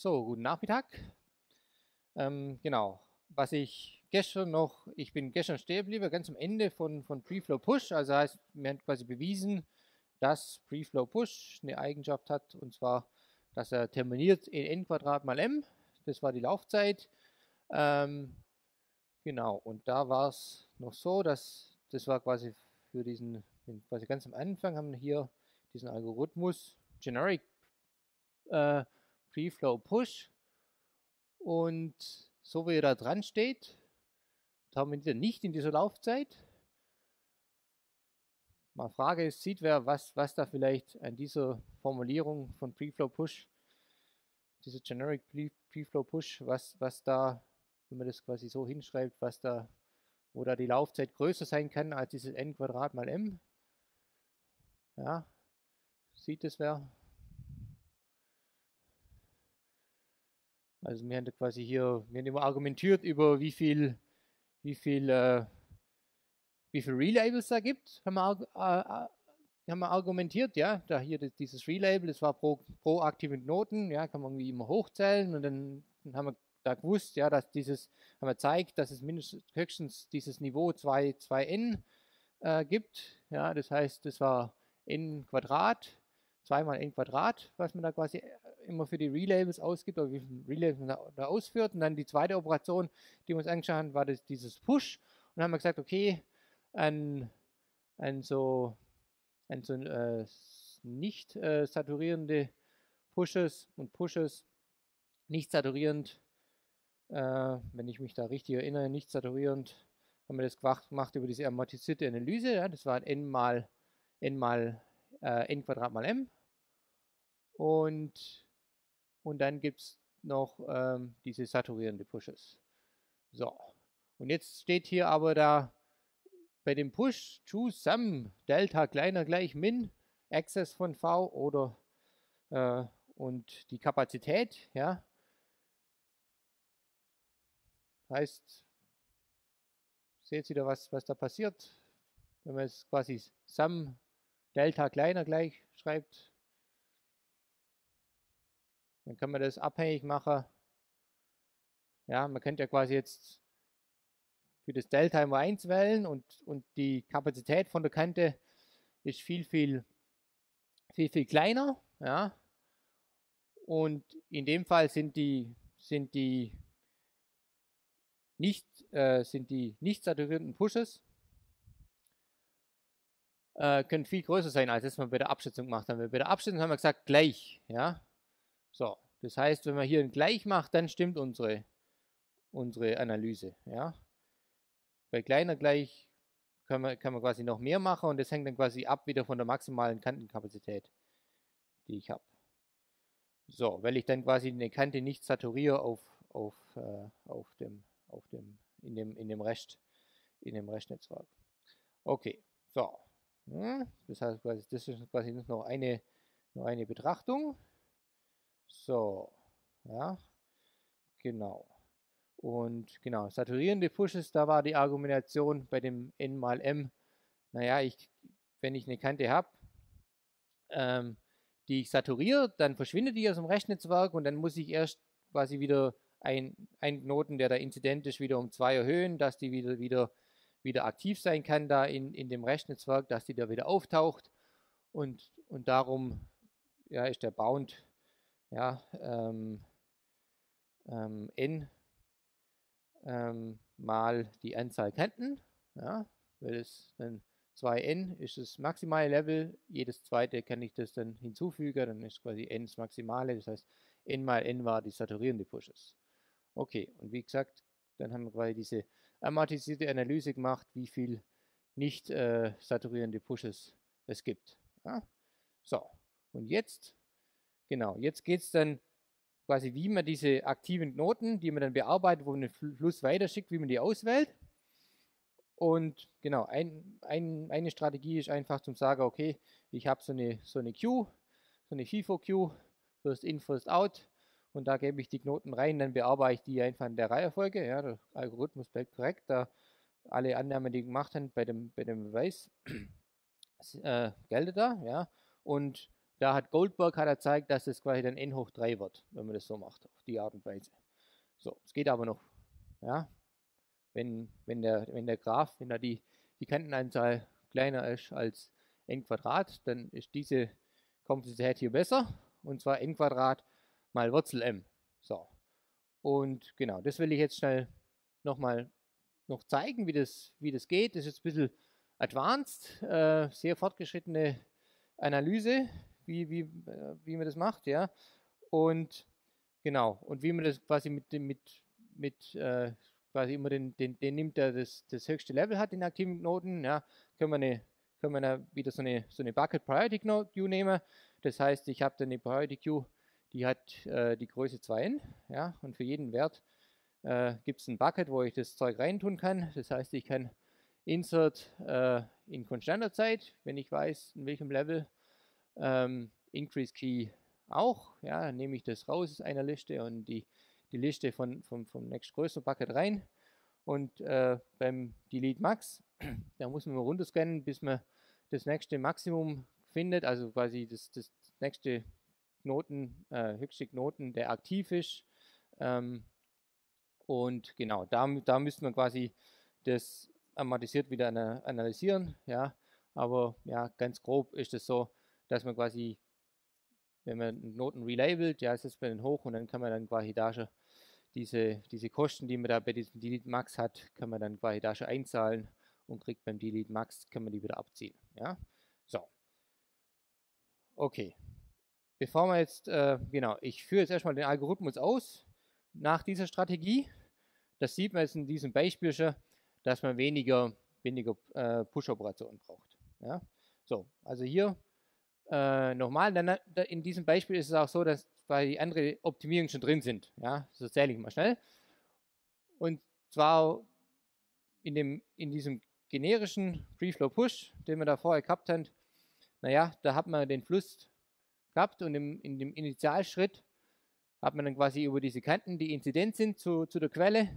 So, guten Nachmittag. Ähm, genau, was ich gestern noch, ich bin gestern stehen geblieben, ganz am Ende von, von Preflow Push. Also heißt, wir haben quasi bewiesen, dass Preflow Push eine Eigenschaft hat, und zwar, dass er terminiert in n Quadrat mal m. Das war die Laufzeit. Ähm, genau, und da war es noch so, dass das war quasi für diesen, quasi ganz am Anfang haben wir hier diesen Algorithmus Generic äh, Preflow Push. Und so wie er da dran steht, terminiert er nicht in dieser Laufzeit. Mal Frage ist, sieht wer, was, was da vielleicht an dieser Formulierung von Preflow Push, dieser Generic Preflow Push, was, was da, wenn man das quasi so hinschreibt, was da, wo da die Laufzeit größer sein kann als dieses n Quadrat mal m. Ja, sieht es wer? Also wir haben quasi hier, wir haben immer argumentiert über wie viel, wie viel, äh, wie viel Relabels da gibt, haben wir, äh, haben wir argumentiert, ja, da hier dieses Relabel, das war pro, pro aktiven Knoten, ja, kann man irgendwie immer hochzählen. Und dann haben wir da gewusst, ja, dass dieses, haben wir gezeigt, dass es mindestens höchstens dieses Niveau 2, 2n äh, gibt, ja, das heißt, das war n Quadrat, zweimal n Quadrat, was man da quasi immer für die Relabels ausgibt, oder wie viele Relabels man da, da, ausführt. Und dann die zweite Operation, die wir uns angeschaut haben, war das, dieses Push. Und dann haben wir gesagt, okay, ein, ein so, ein so äh, nicht äh, saturierende Pushes und Pushes, nicht saturierend, äh, wenn ich mich da richtig erinnere, nicht saturierend, haben wir das gemacht über diese amortisierte Analyse. Ja, das war n mal n mal äh, n Quadrat mal m. Und und dann gibt es noch ähm, diese saturierende Pushes. So, und jetzt steht hier aber da bei dem Push choose sum Delta kleiner gleich Min Access von V oder äh, und die Kapazität, ja, heißt, seht ihr da was, was da passiert, wenn man es quasi Sum Delta kleiner gleich schreibt, dann kann man das abhängig machen. Ja, man könnte ja quasi jetzt für das Delta immer 1 wählen und, und die Kapazität von der Kante ist viel, viel, viel, viel kleiner. Ja. Und in dem Fall sind die, sind die nicht, äh, sind die nicht saturierten Pushes äh, können viel größer sein, als das wir bei der Abschätzung gemacht haben. Bei der Abschätzung haben wir gesagt, gleich. Ja? So, das heißt, wenn man hier ein Gleich macht, dann stimmt unsere, unsere Analyse. Ja? Bei kleiner Gleich kann man, kann man quasi noch mehr machen und das hängt dann quasi ab wieder von der maximalen Kantenkapazität, die ich habe. So, weil ich dann quasi eine Kante nicht saturiere auf, auf, äh, auf dem, auf dem, in dem, in dem Rest, in dem Restnetzwerk. Okay, so. Hm, das heißt, das ist quasi noch eine, noch eine Betrachtung. So, ja, genau. Und genau, saturierende Pushes, da war die Argumentation bei dem N mal M, naja, ich, wenn ich eine Kante habe, ähm, die ich saturiere, dann verschwindet die aus dem Rechennetzwerk und dann muss ich erst quasi wieder ein, ein Knoten, der da inzident ist, wieder um zwei erhöhen, dass die wieder, wieder, wieder aktiv sein kann da in, in dem Rechennetzwerk, dass die da wieder auftaucht und, und darum ja, ist der Bound ja, ähm, ähm, n ähm, mal die Anzahl Kanten, ja, weil es dann 2n ist das maximale Level, jedes zweite kann ich das dann hinzufügen, dann ist quasi n das maximale, das heißt n mal n war die saturierende Pushes. Okay, und wie gesagt, dann haben wir quasi diese amortisierte Analyse gemacht, wie viel nicht äh, saturierende Pushes es gibt. Ja? So, und jetzt Genau, jetzt geht es dann quasi, wie man diese aktiven Knoten, die man dann bearbeitet, wo man den Fluss weiterschickt, wie man die auswählt. Und genau, ein, ein, eine Strategie ist einfach zum sagen, okay, ich habe so eine, so eine Queue, so eine FIFO-Queue, First In, First Out, und da gebe ich die Knoten rein, dann bearbeite ich die einfach in der Reihenfolge. Ja, der Algorithmus bleibt korrekt, da alle Annahmen, die gemacht haben bei dem, bei dem Beweis, äh, gelten da, ja, und da hat Goldberg hat gezeigt, dass es quasi dann n hoch 3 wird, wenn man das so macht, auf die Art und Weise. So, es geht aber noch, ja, wenn, wenn, der, wenn der Graph, wenn da die, die Kantenanzahl kleiner ist als n Quadrat, dann ist diese Komplexität hier besser, und zwar n Quadrat mal Wurzel m. So, und genau, das will ich jetzt schnell nochmal noch zeigen, wie das, wie das geht. Das ist jetzt ein bisschen advanced, äh, sehr fortgeschrittene Analyse, wie, wie, äh, wie man das macht, ja. Und genau, und wie man das quasi mit, mit, mit äh, quasi immer den, den, den nimmt, der das, das höchste Level hat, den aktiven Knoten, ja, können wir eine, können wir da wieder so eine, so eine Bucket Priority Queue nehmen. Das heißt, ich habe dann eine Priority Queue, die hat äh, die Größe 2n, ja, und für jeden Wert äh, gibt es ein Bucket, wo ich das Zeug reintun kann. Das heißt, ich kann Insert äh, in konstanter Zeit, wenn ich weiß, in welchem Level ähm, Increase Key auch. Ja, nehme ich das raus aus einer Liste und die, die Liste von, vom, vom nächstgrößeren Bucket rein. Und äh, beim Delete Max, da muss man mal runterscannen, bis man das nächste Maximum findet, also quasi das, das nächste Knoten, äh, höchste Knoten, der aktiv ist. Ähm, und genau, da, da müsste man quasi das amortisiert wieder analysieren. Ja, aber ja, ganz grob ist es so, dass man quasi, wenn man Noten relabelt, ja, setzt man den hoch und dann kann man dann quasi da schon diese, diese Kosten, die man da bei diesem Delete Max hat, kann man dann quasi da schon einzahlen und kriegt beim Delete Max, kann man die wieder abziehen. Ja, so. Okay. Bevor wir jetzt, äh, genau, ich führe jetzt erstmal den Algorithmus aus nach dieser Strategie. Das sieht man jetzt in diesem Beispiel schon, dass man weniger, weniger äh, Push-Operationen braucht. Ja? So, also hier äh, nochmal, dann, in diesem Beispiel ist es auch so, dass weil die andere Optimierungen schon drin sind. Ja, so zähle ich mal schnell. Und zwar in, dem, in diesem generischen Preflow Push, den wir da vorher gehabt haben, naja, da hat man den Fluss gehabt und im, in dem Initialschritt hat man dann quasi über diese Kanten, die inzident sind zu, zu der Quelle,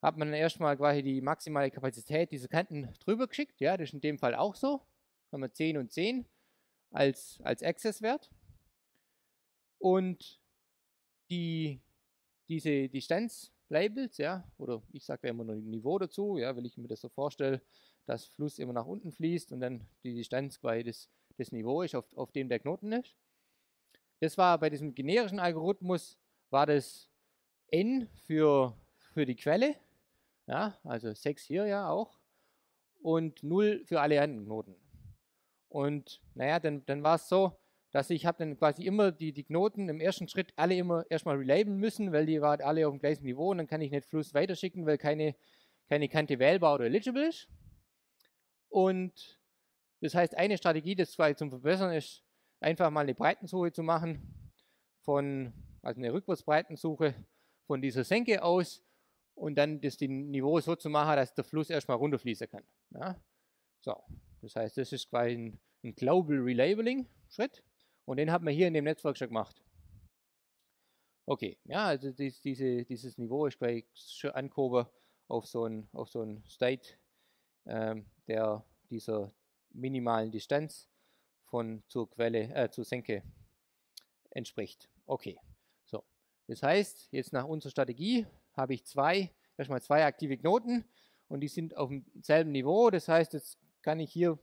hat man dann erstmal quasi die maximale Kapazität dieser Kanten drüber geschickt. Ja, das ist in dem Fall auch so. Haben wir 10 und 10 als, als Access-Wert. Und die, diese Distanz-Labels, ja, oder ich sage da immer ein Niveau dazu, ja, weil ich mir das so vorstelle, dass Fluss immer nach unten fließt und dann die Distanz quasi das, das Niveau ist, auf, auf dem der Knoten ist. Das war bei diesem generischen Algorithmus, war das n für, für die Quelle, ja, also 6 hier ja auch, und 0 für alle anderen Knoten. Und naja, dann, dann war es so, dass ich habe dann quasi immer die, die Knoten im ersten Schritt alle immer erstmal relabeln müssen, weil die waren alle auf dem gleichen Niveau und dann kann ich nicht Fluss weiterschicken, weil keine, keine Kante wählbar oder eligible ist. Und das heißt, eine Strategie, das quasi zum Verbessern ist, einfach mal eine Breitensuche zu machen von, also eine Rückwärtsbreitensuche von dieser Senke aus und dann das Niveau so zu machen, dass der Fluss erstmal runterfließen kann. Ja? So, das heißt, das ist quasi ein, ein Global Relabeling Schritt und den hat man hier in dem Netzwerk schon gemacht. Okay, ja, also dies, diese, dieses Niveau ist gleich schon angehoben auf so ein, auf so ein State, ähm, der dieser minimalen Distanz von zur Quelle, äh, zur Senke entspricht. Okay, so. Das heißt, jetzt nach unserer Strategie habe ich zwei, erstmal zwei aktive Knoten und die sind auf demselben Niveau. Das heißt, jetzt kann ich hier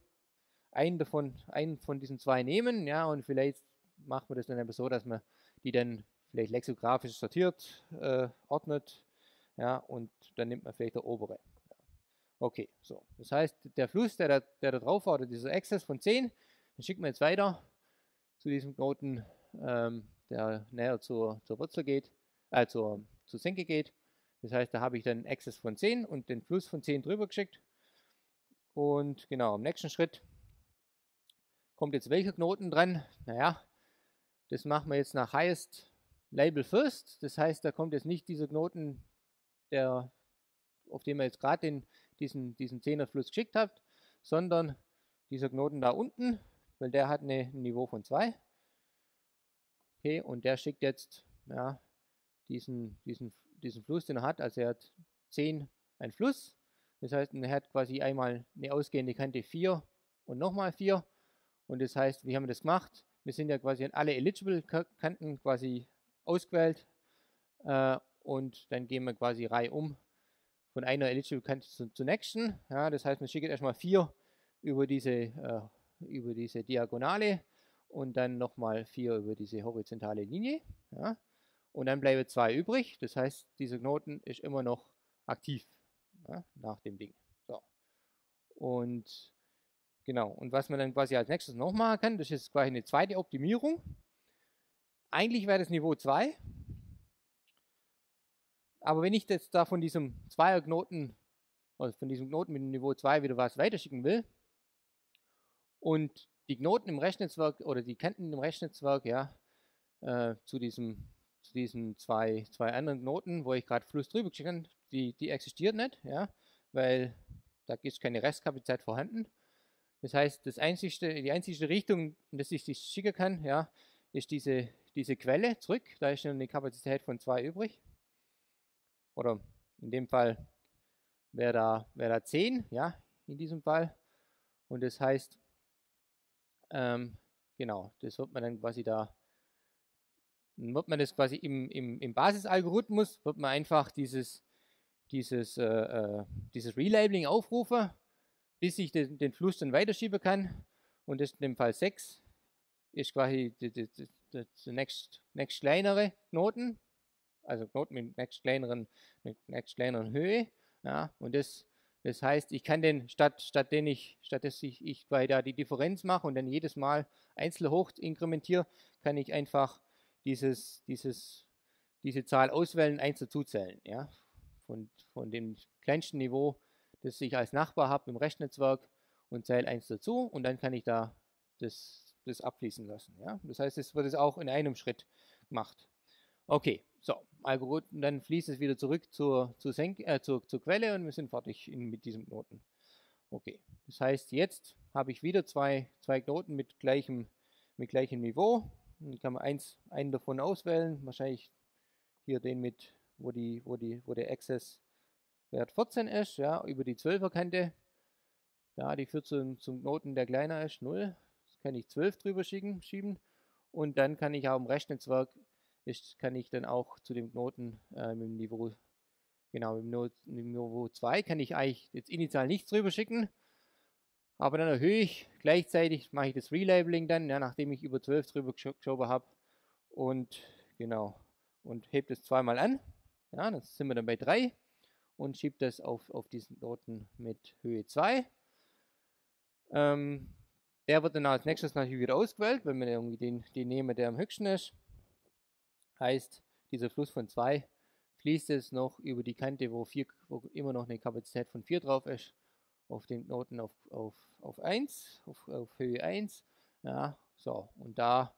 einen davon, einen von diesen zwei nehmen, ja, und vielleicht macht man das dann aber so, dass man die dann vielleicht lexikografisch sortiert, äh, ordnet, ja, und dann nimmt man vielleicht der obere. Okay, so. Das heißt, der Fluss, der da, der da drauf war, dieser Access von 10, den schickt man jetzt weiter zu diesem Knoten, ähm, der näher zur, zur Wurzel geht, äh, zur, zur Senke geht. Das heißt, da habe ich dann Access von 10 und den Fluss von 10 drüber geschickt. Und genau, im nächsten Schritt kommt jetzt welcher Knoten dran? Naja, das machen wir jetzt nach Highest Label First. Das heißt, da kommt jetzt nicht dieser Knoten, der, auf dem ihr jetzt gerade diesen, diesen 10er Fluss geschickt habt, sondern dieser Knoten da unten, weil der hat eine, ein Niveau von 2. Okay, und der schickt jetzt ja, diesen, diesen, diesen Fluss, den er hat. Also er hat 10 ein Fluss. Das heißt, er hat quasi einmal eine ausgehende Kante 4 und nochmal 4. Und das heißt, wie haben wir das gemacht? wir sind ja quasi an alle eligible Kanten quasi ausgewählt äh, und dann gehen wir quasi Reihe um von einer eligible Kante zu, zur nächsten. Ja, das heißt, wir schicken erstmal vier über diese, äh, über diese Diagonale und dann nochmal vier über diese horizontale Linie. Ja, und dann bleiben zwei übrig. Das heißt, dieser Knoten ist immer noch aktiv ja, nach dem Ding. So. Und genau, und was man dann quasi als nächstes noch machen kann, das ist quasi eine zweite Optimierung. Eigentlich wäre das Niveau 2. Aber wenn ich jetzt da von diesem Zweierknoten, also von diesem Knoten mit dem Niveau 2 wieder was weiterschicken will und die Knoten im Rechennetzwerk oder die Kanten im Rechennetzwerk ja, äh, zu, diesem, zu diesen zwei, zwei anderen Knoten, wo ich gerade Fluss drüber geschickt habe, die, die existiert nicht, ja, weil da ist keine Restkapazität vorhanden. Das heißt, das einzigste, die einzige Richtung, in der ich das schicken kann, ja, ist diese, diese Quelle zurück. Da ist eine Kapazität von 2 übrig. Oder in dem Fall wäre da, wär da 10, ja, in diesem Fall. Und das heißt, ähm, genau, das wird man dann quasi da, wird man das quasi im, im, im Basisalgorithmus, wird man einfach dieses, dieses, äh, äh, dieses Relabeling aufrufen, bis ich den, den Fluss dann weiterschieben kann. Und das in dem Fall 6 ist quasi der nächst, nächst kleinere Knoten, also Knoten mit nächst kleineren, mit nächst kleineren Höhe. Ja, und das, das heißt, ich kann den, statt, statt den ich, statt dass ich, ich bei da die Differenz mache und dann jedes Mal einzeln hoch inkrementiere, kann ich einfach dieses, dieses, diese Zahl auswählen, eins dazuzählen. Ja, von, von dem kleinsten Niveau, das ich als Nachbar habe im Rechennetzwerk und zähle eins dazu und dann kann ich da das, das abfließen lassen. Ja? Das heißt, es wird es auch in einem Schritt gemacht. Okay, so, Algorithmen, dann fließt es wieder zurück zur, zur, Senk äh, zur, zur Quelle und wir sind fertig in, mit diesem Knoten. Okay, das heißt, jetzt habe ich wieder zwei, zwei Knoten mit gleichem, mit gleichem Niveau. Dann kann man eins, einen davon auswählen, wahrscheinlich hier den mit wo, die, wo, die, wo der Access Wert 14 ist, ja, über die 12er Kante. Da die 14 zum Knoten, der kleiner ist, 0. Das kann ich 12 drüber schicken, schieben. Und dann kann ich auch im Rechennetzwerk, ist, kann ich dann auch zu dem Knoten äh, mit dem Niveau, genau, mit dem Niveau 2 kann ich eigentlich jetzt initial nichts drüber schicken. Aber dann erhöhe ich gleichzeitig, mache ich das Relabeling dann, ja, nachdem ich über 12 drüber geschoben habe. Und genau, und hebe das zweimal an. Ja, dann sind wir dann bei 3 und schiebe das auf, auf diesen Knoten mit Höhe 2. Ähm, der wird dann als nächstes natürlich wieder ausgewählt, wenn wir irgendwie den, den nehmen, der am höchsten ist. Heißt, dieser Fluss von 2 fließt es noch über die Kante, wo, vier, wo immer noch eine Kapazität von 4 drauf ist, auf den Knoten auf, auf, auf 1, auf, auf Höhe 1. Ja, so, und da,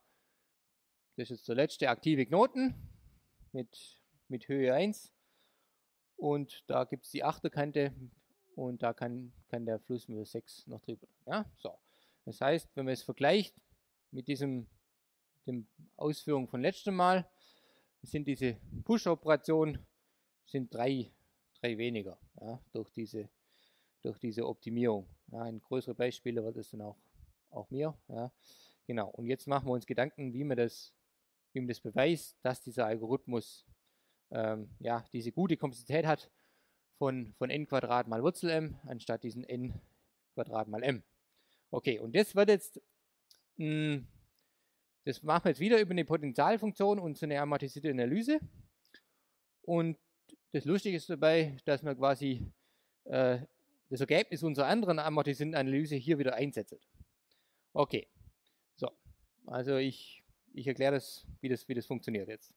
das ist der letzte aktive Knoten mit mit Höhe 1 und da gibt es die Achterkante und da kann, kann der Fluss mit 6 noch drüber. Ja, so. Das heißt, wenn man es vergleicht mit diesem dem Ausführung von letztem Mal, sind diese Push-Operationen sind drei, drei weniger ja, durch, diese, durch diese Optimierung. Ja, ein größere Beispiel wird es dann auch, auch mehr. Ja. Genau, und jetzt machen wir uns Gedanken, wie man das, wie man das beweist, dass dieser Algorithmus ähm, ja, diese gute Komplexität hat von, von n Quadrat mal Wurzel m, anstatt diesen n Quadrat mal m. Okay, und das wird jetzt, mh, hm, das machen wir jetzt wieder über eine Potentialfunktion und so eine amortisierte Analyse. Und das Lustige ist dabei, dass man quasi äh, das Ergebnis unserer anderen amortisierten Analyse hier wieder einsetzt. Okay, so, also ich, ich erkläre das wie, das, wie das funktioniert jetzt.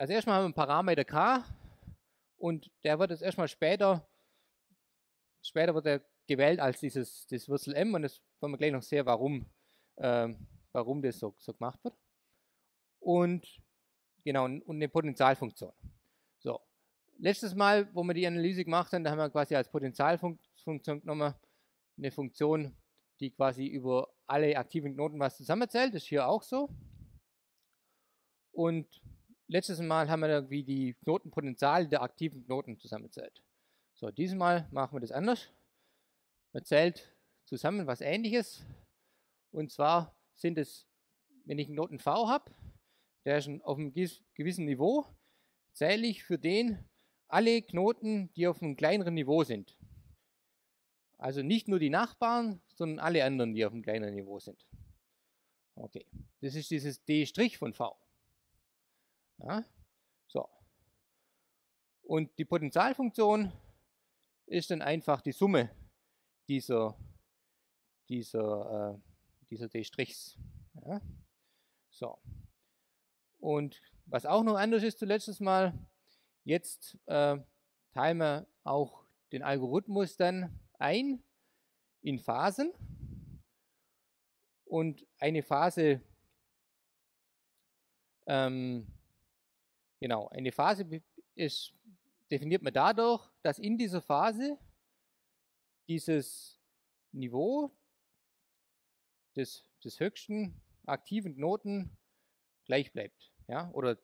Also erstmal haben wir einen Parameter k und der wird jetzt erstmal später, später wird er gewählt als dieses das Wurzel m und das wollen wir gleich noch sehen, warum, äh, warum das so, so gemacht wird. Und genau, und eine Potentialfunktion. So, letztes Mal, wo wir die Analyse gemacht haben, da haben wir quasi als Potentialfunktion genommen eine Funktion, die quasi über alle aktiven Knoten was zusammenzählt. Das ist hier auch so. Und letztes Mal haben wir irgendwie die Knotenpotenziale der aktiven Knoten zusammengezählt. So, dieses Mal machen wir das anders. Man zählt zusammen was ähnliches. Und zwar sind es, wenn ich einen Knoten V habe, der ist auf einem gewissen Niveau, zähle ich für den alle Knoten, die auf einem kleineren Niveau sind. Also nicht nur die Nachbarn, sondern alle anderen, die auf einem kleineren Niveau sind. Okay, das ist dieses D' von V. Ja, so. Und die Potentialfunktion ist dann einfach die Summe dieser, dieser, äh, dieser D'. Ja. So. Und was auch noch anders ist zuletzt Mal, jetzt äh, teilen wir auch den Algorithmus dann ein in Phasen. Und eine Phase, ähm, genau, eine Phase ist, definiert man dadurch, dass in dieser Phase dieses Niveau des, des höchsten aktiven Knoten gleich bleibt. Ja, oder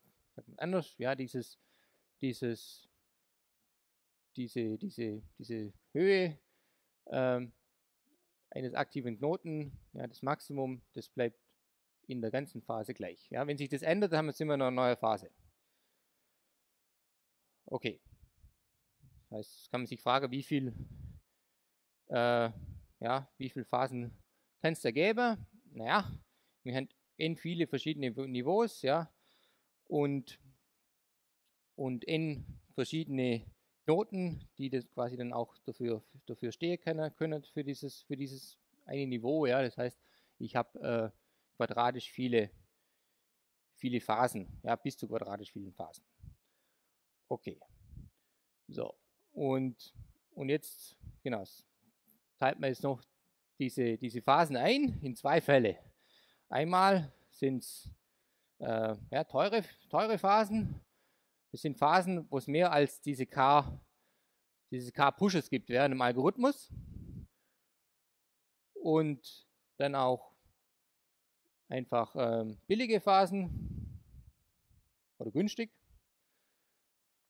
anders, ja, dieses, dieses, diese, diese, diese Höhe ähm, eines aktiven Knoten, ja, das Maximum, das bleibt in der ganzen Phase gleich. Ja, wenn sich das ändert, dann haben wir jetzt immer noch eine neue Phase. Okay. Das heißt, kann man sich fragen, wie viel, äh, ja, wie viele Phasen kann es da geben? Naja, wir haben in viele verschiedene Niveaus, ja, und, und in verschiedene Knoten, die das quasi dann auch dafür, dafür stehen können, können für, dieses, für dieses eine Niveau. Ja. Das heißt, ich habe äh, quadratisch viele, viele Phasen, ja, bis zu quadratisch vielen Phasen. Okay. So, und, und jetzt, genau, teilt man jetzt noch diese, diese Phasen ein in zwei Fälle. Einmal sind es äh, ja, teure, teure Phasen das sind Phasen, wo es mehr als diese K, diese K-Pushes gibt während dem Algorithmus. Und dann auch einfach ähm, billige Phasen oder günstig,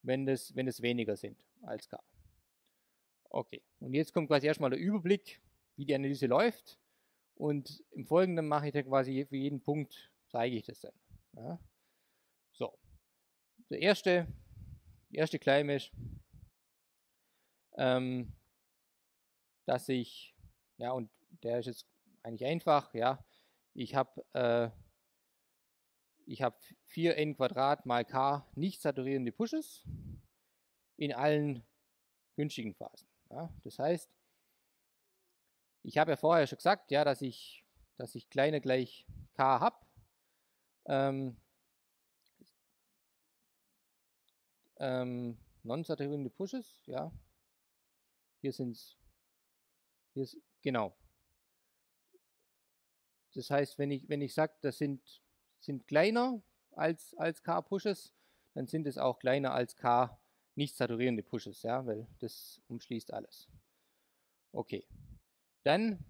wenn das, wenn es weniger sind als K. Okay, und jetzt kommt quasi erstmal der Überblick, wie die Analyse läuft. Und im Folgenden mache ich dann quasi für jeden Punkt, zeige ich das dann. Ja. So, der erste, die erste Claim ist, ähm, dass ich, ja, und der ist jetzt eigentlich einfach, ja, ich habe äh, ich habe 4n Quadrat mal k nicht saturierende Pushes in allen günstigen Phasen. Ja. Das heißt, ich habe ja vorher schon gesagt, ja, dass ich, dass ich kleiner gleich k habe. Ähm, Ähm, Non-saturierende Pushes, ja. Hier sind es, hier ist, genau. Das heißt, wenn ich, wenn ich sage, das sind, sind kleiner als, als K-Pushes, dann sind es auch kleiner als K nicht saturierende Pushes, ja, weil das umschließt alles. Okay. Dann,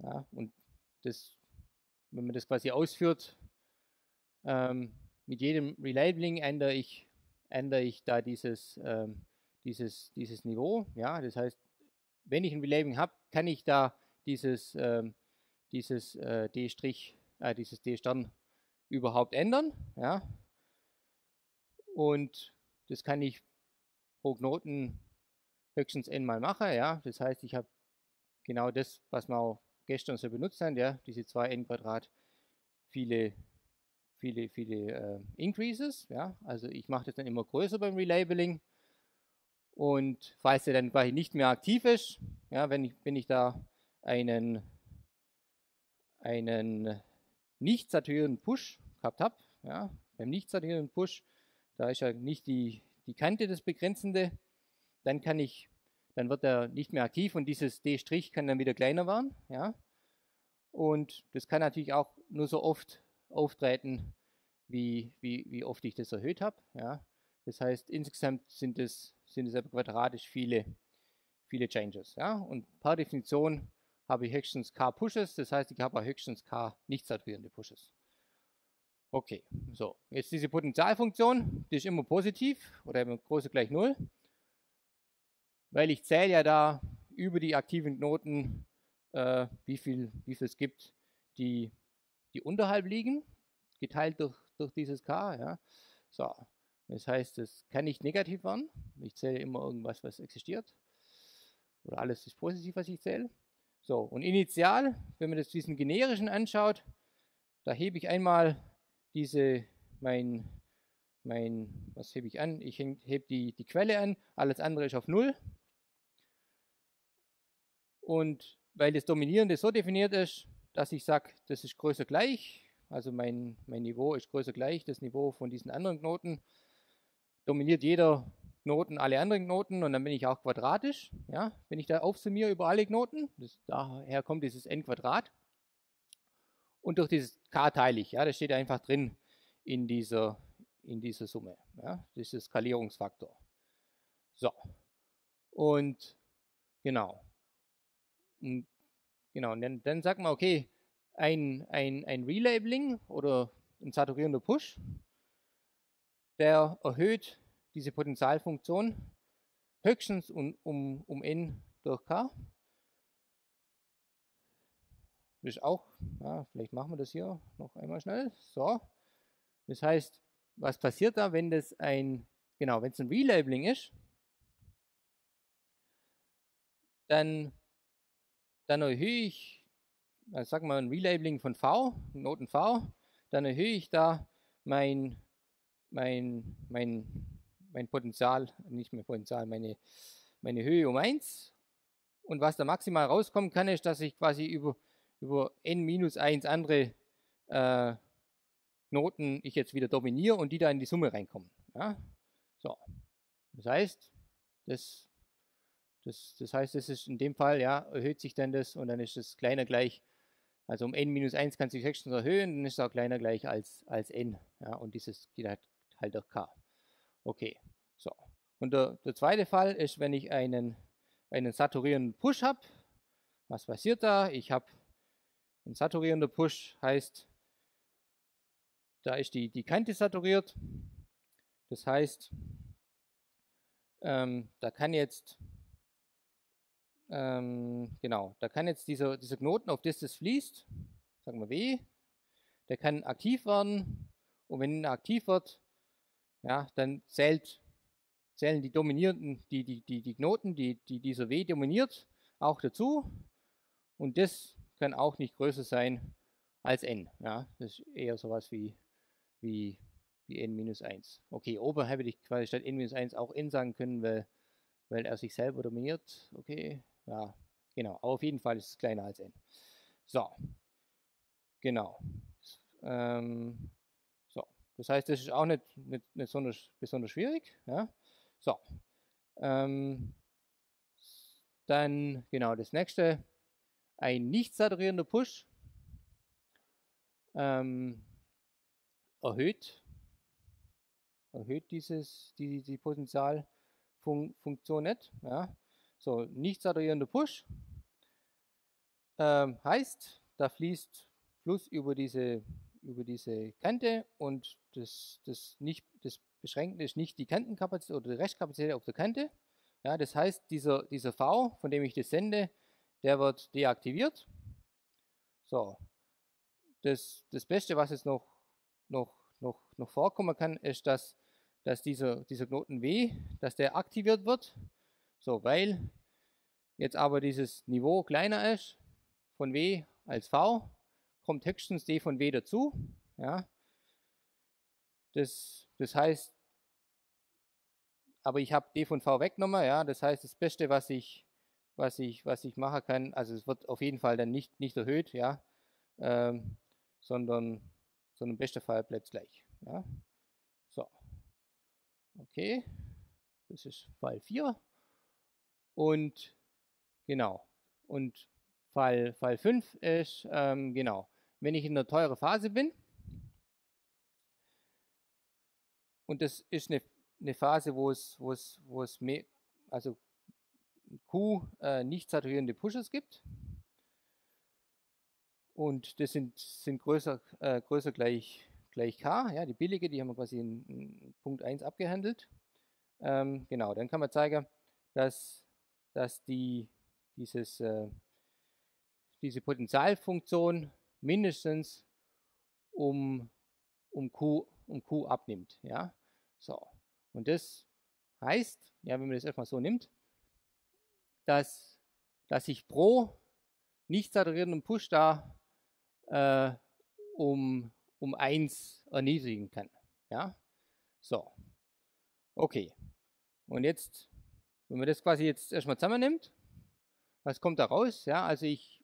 ja, und das, wenn man das quasi ausführt, ähm, mit jedem Relabeling ändere ich, ändere ich da dieses, ähm, dieses, dieses Niveau. Ja, das heißt, wenn ich ein Relabeling habe, kann ich da dieses, ähm, dieses äh, D', äh, dieses D-Stern überhaupt ändern. Ja, und das kann ich pro Knoten höchstens n mal machen. Ja, das heißt, ich habe genau das, was wir auch gestern so benutzt haben, ja, diese 2n Quadrat, viele viele, viele äh, Increases. Ja? Also ich mache das dann immer größer beim Relabeling. Und falls er dann quasi nicht mehr aktiv ist, ja, wenn, ich, wenn ich da einen, einen nicht saturierenden Push gehabt habe, ja, beim nicht saturierenden Push, da ist ja nicht die, die Kante das Begrenzende, dann kann ich, dann wird er nicht mehr aktiv und dieses D' kann dann wieder kleiner werden. Ja. Und das kann natürlich auch nur so oft auftreten, wie, wie, wie oft ich das erhöht habe. Ja. Das heißt, insgesamt sind es, sind es aber quadratisch viele, viele Changes. Ja. Und per Definition habe ich höchstens k Pushes, das heißt, ich habe höchstens k nicht saturierende Pushes. Okay, so, jetzt diese Potentialfunktion, die ist immer positiv oder immer große gleich 0, weil ich zähle ja da über die aktiven Knoten äh, wie viel wie viel es gibt, die, die unterhalb liegen, geteilt durch, durch dieses k. Ja. So, das heißt, es kann nicht negativ werden. Ich zähle immer irgendwas, was existiert. Oder alles ist positiv, was ich zähle. So, und initial, wenn man das diesen generischen anschaut, da hebe ich einmal diese, mein, mein, was hebe ich an? Ich hebe die, die Quelle an, alles andere ist auf Null. Und weil das Dominierende so definiert ist, dass ich sage, das ist größer gleich, also mein, mein Niveau ist größer gleich, das Niveau von diesen anderen Knoten, dominiert jeder Knoten alle anderen Knoten und dann bin ich auch quadratisch. Ja, wenn ich da aufsummiere über alle Knoten, das, daher kommt dieses n Quadrat. Und durch dieses k teile ich. Ja, das steht einfach drin in dieser, in dieser Summe. Ja, das ist Skalierungsfaktor. So. Und genau. Und, genau, und dann, dann sagt man, okay, ein, ein, ein Relabeling oder ein saturierender Push, der erhöht diese Potentialfunktion höchstens um, um, um n durch k. Das ist auch, ja, vielleicht machen wir das hier noch einmal schnell. So. Das heißt, was passiert da, wenn das ein, genau, wenn es ein Relabeling ist, dann, dann erhöhe ich, also sagen wir ein Relabeling von V, Noten V, dann erhöhe ich da mein, mein, mein mein Potenzial, nicht mein Potenzial, meine, meine Höhe um 1. Und was da maximal rauskommen kann, ist, dass ich quasi über, über n minus 1 andere äh, Knoten ich jetzt wieder dominiere und die da in die Summe reinkommen. Ja? So. Das heißt, das, das, das heißt, das ist in dem Fall, ja, erhöht sich dann das und dann ist es kleiner gleich. Also um n minus 1 kann sich höchstens erhöhen, dann ist es auch kleiner gleich als, als n. Ja, und dieses geht halt, halt durch k. Okay, so. Und der, der zweite Fall ist, wenn ich einen, einen saturierenden Push habe. Was passiert da? Ich habe ein saturierender Push, heißt, da ist die, die Kante saturiert. Das heißt, ähm, da kann jetzt, ähm, genau, da kann jetzt dieser, dieser Knoten, auf das das fließt, sagen wir W, der kann aktiv werden. Und wenn er aktiv wird, ja, dann zählt, zählen die dominierenden, die, die, die, die Knoten, die, die dieser W dominiert, auch dazu. Und das kann auch nicht größer sein als n. Ja, das ist eher sowas wie, wie, wie n minus 1. Okay, oben hätte ich quasi statt n minus 1 auch n sagen können, weil, weil er sich selber dominiert. Okay, ja, genau. Aber auf jeden Fall ist es kleiner als n. So, genau. Ähm, das heißt, das ist auch nicht, nicht, nicht besonders, besonders schwierig. Ja? So. Ähm, dann, genau, das nächste, ein nicht saturierender Push ähm, erhöht, erhöht dieses, die, die Potentialfunktion nicht. Ja? So, nicht saturierender Push ähm, heißt, da fließt Fluss über diese über diese Kante und das, das, nicht, das Beschränkende ist nicht die Kantenkapazität oder die Restkapazität auf der Kante. Ja, das heißt, dieser, dieser V, von dem ich das sende, der wird deaktiviert. So, das, das Beste, was jetzt noch, noch, noch, noch vorkommen kann, ist, dass, dass dieser, dieser Knoten W, dass der aktiviert wird. So, weil jetzt aber dieses Niveau kleiner ist von W als V, kommt höchstens d von w dazu. Ja. Das, das heißt, aber ich habe d von v weggenommen. Ja. Das heißt, das Beste, was ich, was ich, was ich machen kann, also es wird auf jeden Fall dann nicht, nicht erhöht, ja, ähm, sondern, sondern im besten Fall bleibt es gleich. Ja. So. Okay. Das ist Fall 4. Und genau. Und Fall, Fall 5 ist, ähm, genau, wenn ich in einer teuren Phase bin. Und das ist eine, eine Phase, wo es, wo es, wo es mehr, also Q äh, nicht saturierende Pushes gibt. Und das sind, sind größer, äh, größer gleich, gleich K. Ja, die billige, die haben wir quasi in, in Punkt 1 abgehandelt. Ähm, genau, dann kann man zeigen, dass, dass die, dieses, äh, diese Potentialfunktion mindestens um, um, Q, um Q abnimmt. Ja? So. Und das heißt, ja, wenn man das erstmal so nimmt, dass, dass ich pro nicht saturierenden Push da äh, um, um 1 erniedrigen kann. Ja? So. Okay. Und jetzt, wenn man das quasi jetzt erstmal zusammennimmt, was kommt da raus? Ja, also ich,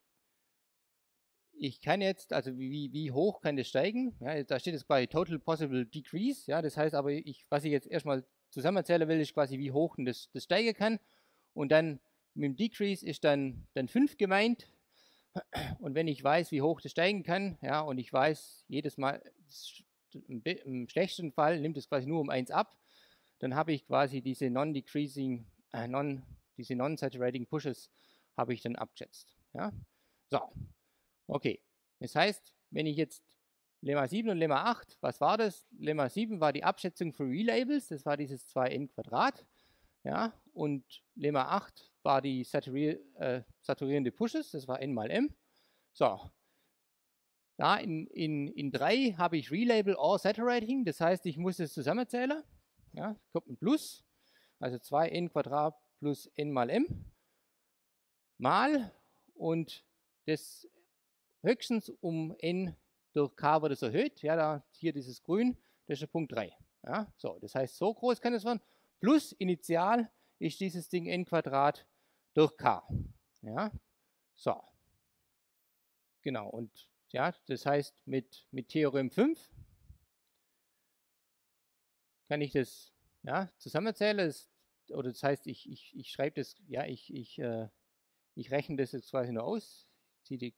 ich kann jetzt, also wie, wie hoch kann das steigen? Ja, da steht jetzt quasi Total Possible Decrease. Ja, das heißt aber, ich, was ich jetzt erstmal zusammenzählen will, ist quasi, wie hoch das, das steigen kann. Und dann mit dem Decrease ist dann, dann 5 gemeint. Und wenn ich weiß, wie hoch das steigen kann, ja, und ich weiß, jedes Mal, im, im schlechtesten Fall nimmt es quasi nur um 1 ab, dann habe ich quasi diese non-decreasing, äh, non, diese non-saturating Pushes habe ich dann abgeschätzt. Ja? So, okay. Das heißt, wenn ich jetzt Lemma 7 und Lemma 8, was war das? Lemma 7 war die Abschätzung für Relabels, das war dieses 2n Quadrat. Ja, und Lemma 8 war die saturier, äh, saturierende Pushes, das war n mal m. So, da in, in, in 3 habe ich Relabel or Saturating, das heißt, ich muss es zusammenzählen. Ja, kommt ein Plus, also 2n Quadrat plus n mal m mal und das höchstens um n durch k wird es erhöht. Ja, da hier dieses Grün, das ist der Punkt 3. Ja, so, das heißt, so groß kann es werden. Plus initial ist dieses Ding n Quadrat durch k. Ja, so. Genau, und ja, das heißt, mit, mit Theorem 5 kann ich das ja, zusammenzählen. Das, oder das heißt, ich, ich, ich schreibe das, ja, ich, ich, äh, ich rechne das jetzt quasi nur aus, ziehe die,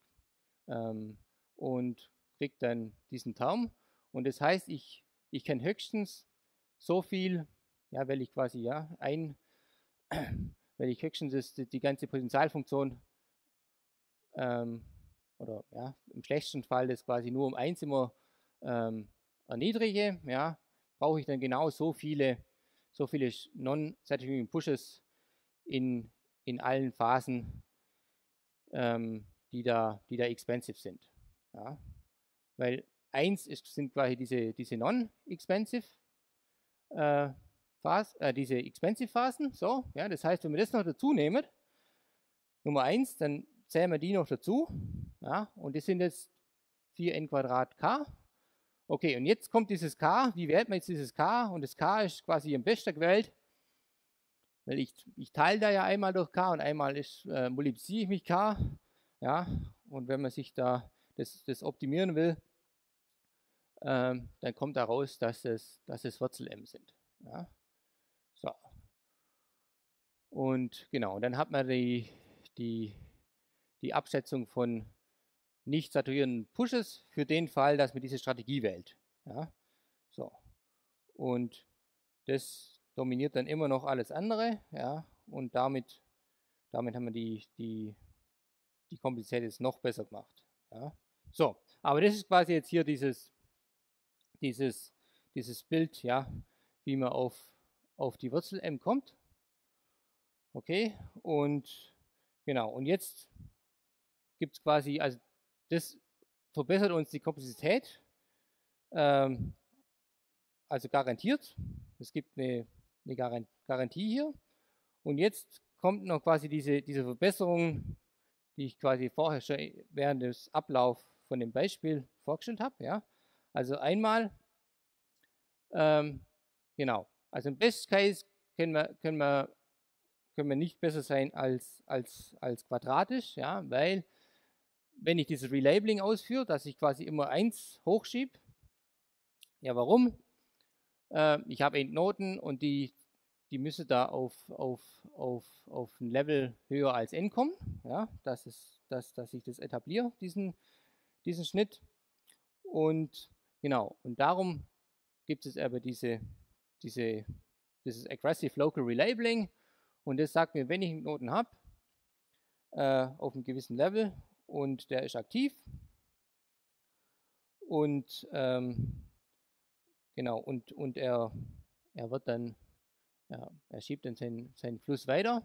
ähm, und kriege dann diesen Term. Und das heißt, ich, ich kann höchstens so viel, ja, weil ich quasi, ja, ein, weil ich höchstens das, die, die ganze Potentialfunktion ähm, oder ja, im schlechtesten Fall das quasi nur um 1 immer ähm, erniedrige, ja, brauche ich dann genau so viele, so viele Non-Saturating Pushes in, in allen Phasen, ähm, die, da, die da expensive sind. Ja. Weil 1 ist, sind quasi diese, diese Non-Expensive äh, Phasen, äh, diese Expensive Phasen. So, ja, das heißt, wenn wir das noch dazu nehmen, Nummer 1, dann zählen wir die noch dazu. Ja, und das sind jetzt 4n Quadrat k. Okay, und jetzt kommt dieses k. Wie wählt man jetzt dieses k? Und das k ist quasi am besten gewählt, weil ich, ich teile da ja einmal durch k und einmal ist, äh, multipliziere ich mich k. Ja, und wenn man sich da das, das optimieren will, ähm, dann kommt da raus, dass es, dass es Wurzel m sind. Ja. So. Und genau, dann hat man die, die, die Abschätzung von nicht saturierenden Pushes für den Fall, dass man diese Strategie wählt. Ja? So. Und das dominiert dann immer noch alles andere. Ja? Und damit, damit haben wir die, die, die Komplexität jetzt noch besser gemacht. Ja? So, aber das ist quasi jetzt hier dieses, dieses, dieses Bild, ja, wie man auf, auf die Wurzel m kommt. Okay, und genau, und jetzt gibt es quasi, also das verbessert uns die Komplexität, ähm, also garantiert. Es gibt eine, eine Garantie hier. Und jetzt kommt noch quasi diese, diese Verbesserung, die ich quasi vorher schon während des Ablaufs von dem Beispiel vorgestellt habe. Ja? Also einmal, ähm, genau, also im Best Case können wir, können wir, können wir nicht besser sein als, als, als quadratisch, ja, weil wenn ich dieses Relabeling ausführe, dass ich quasi immer 1 hochschiebe. Ja, warum? Äh, ich habe Endnoten und die, die müssen da auf, auf, auf, auf ein Level höher als n kommen. Ja, das ist, dass, dass ich das etabliere, diesen, diesen Schnitt. Und genau, und darum gibt es aber diese, diese, dieses Aggressive Local Relabeling. Und das sagt mir, wenn ich Noten habe, äh, auf einem gewissen Level und der ist aktiv. Und ähm, genau, und, und er, er wird dann, ja, er schiebt dann seinen, seinen Fluss weiter.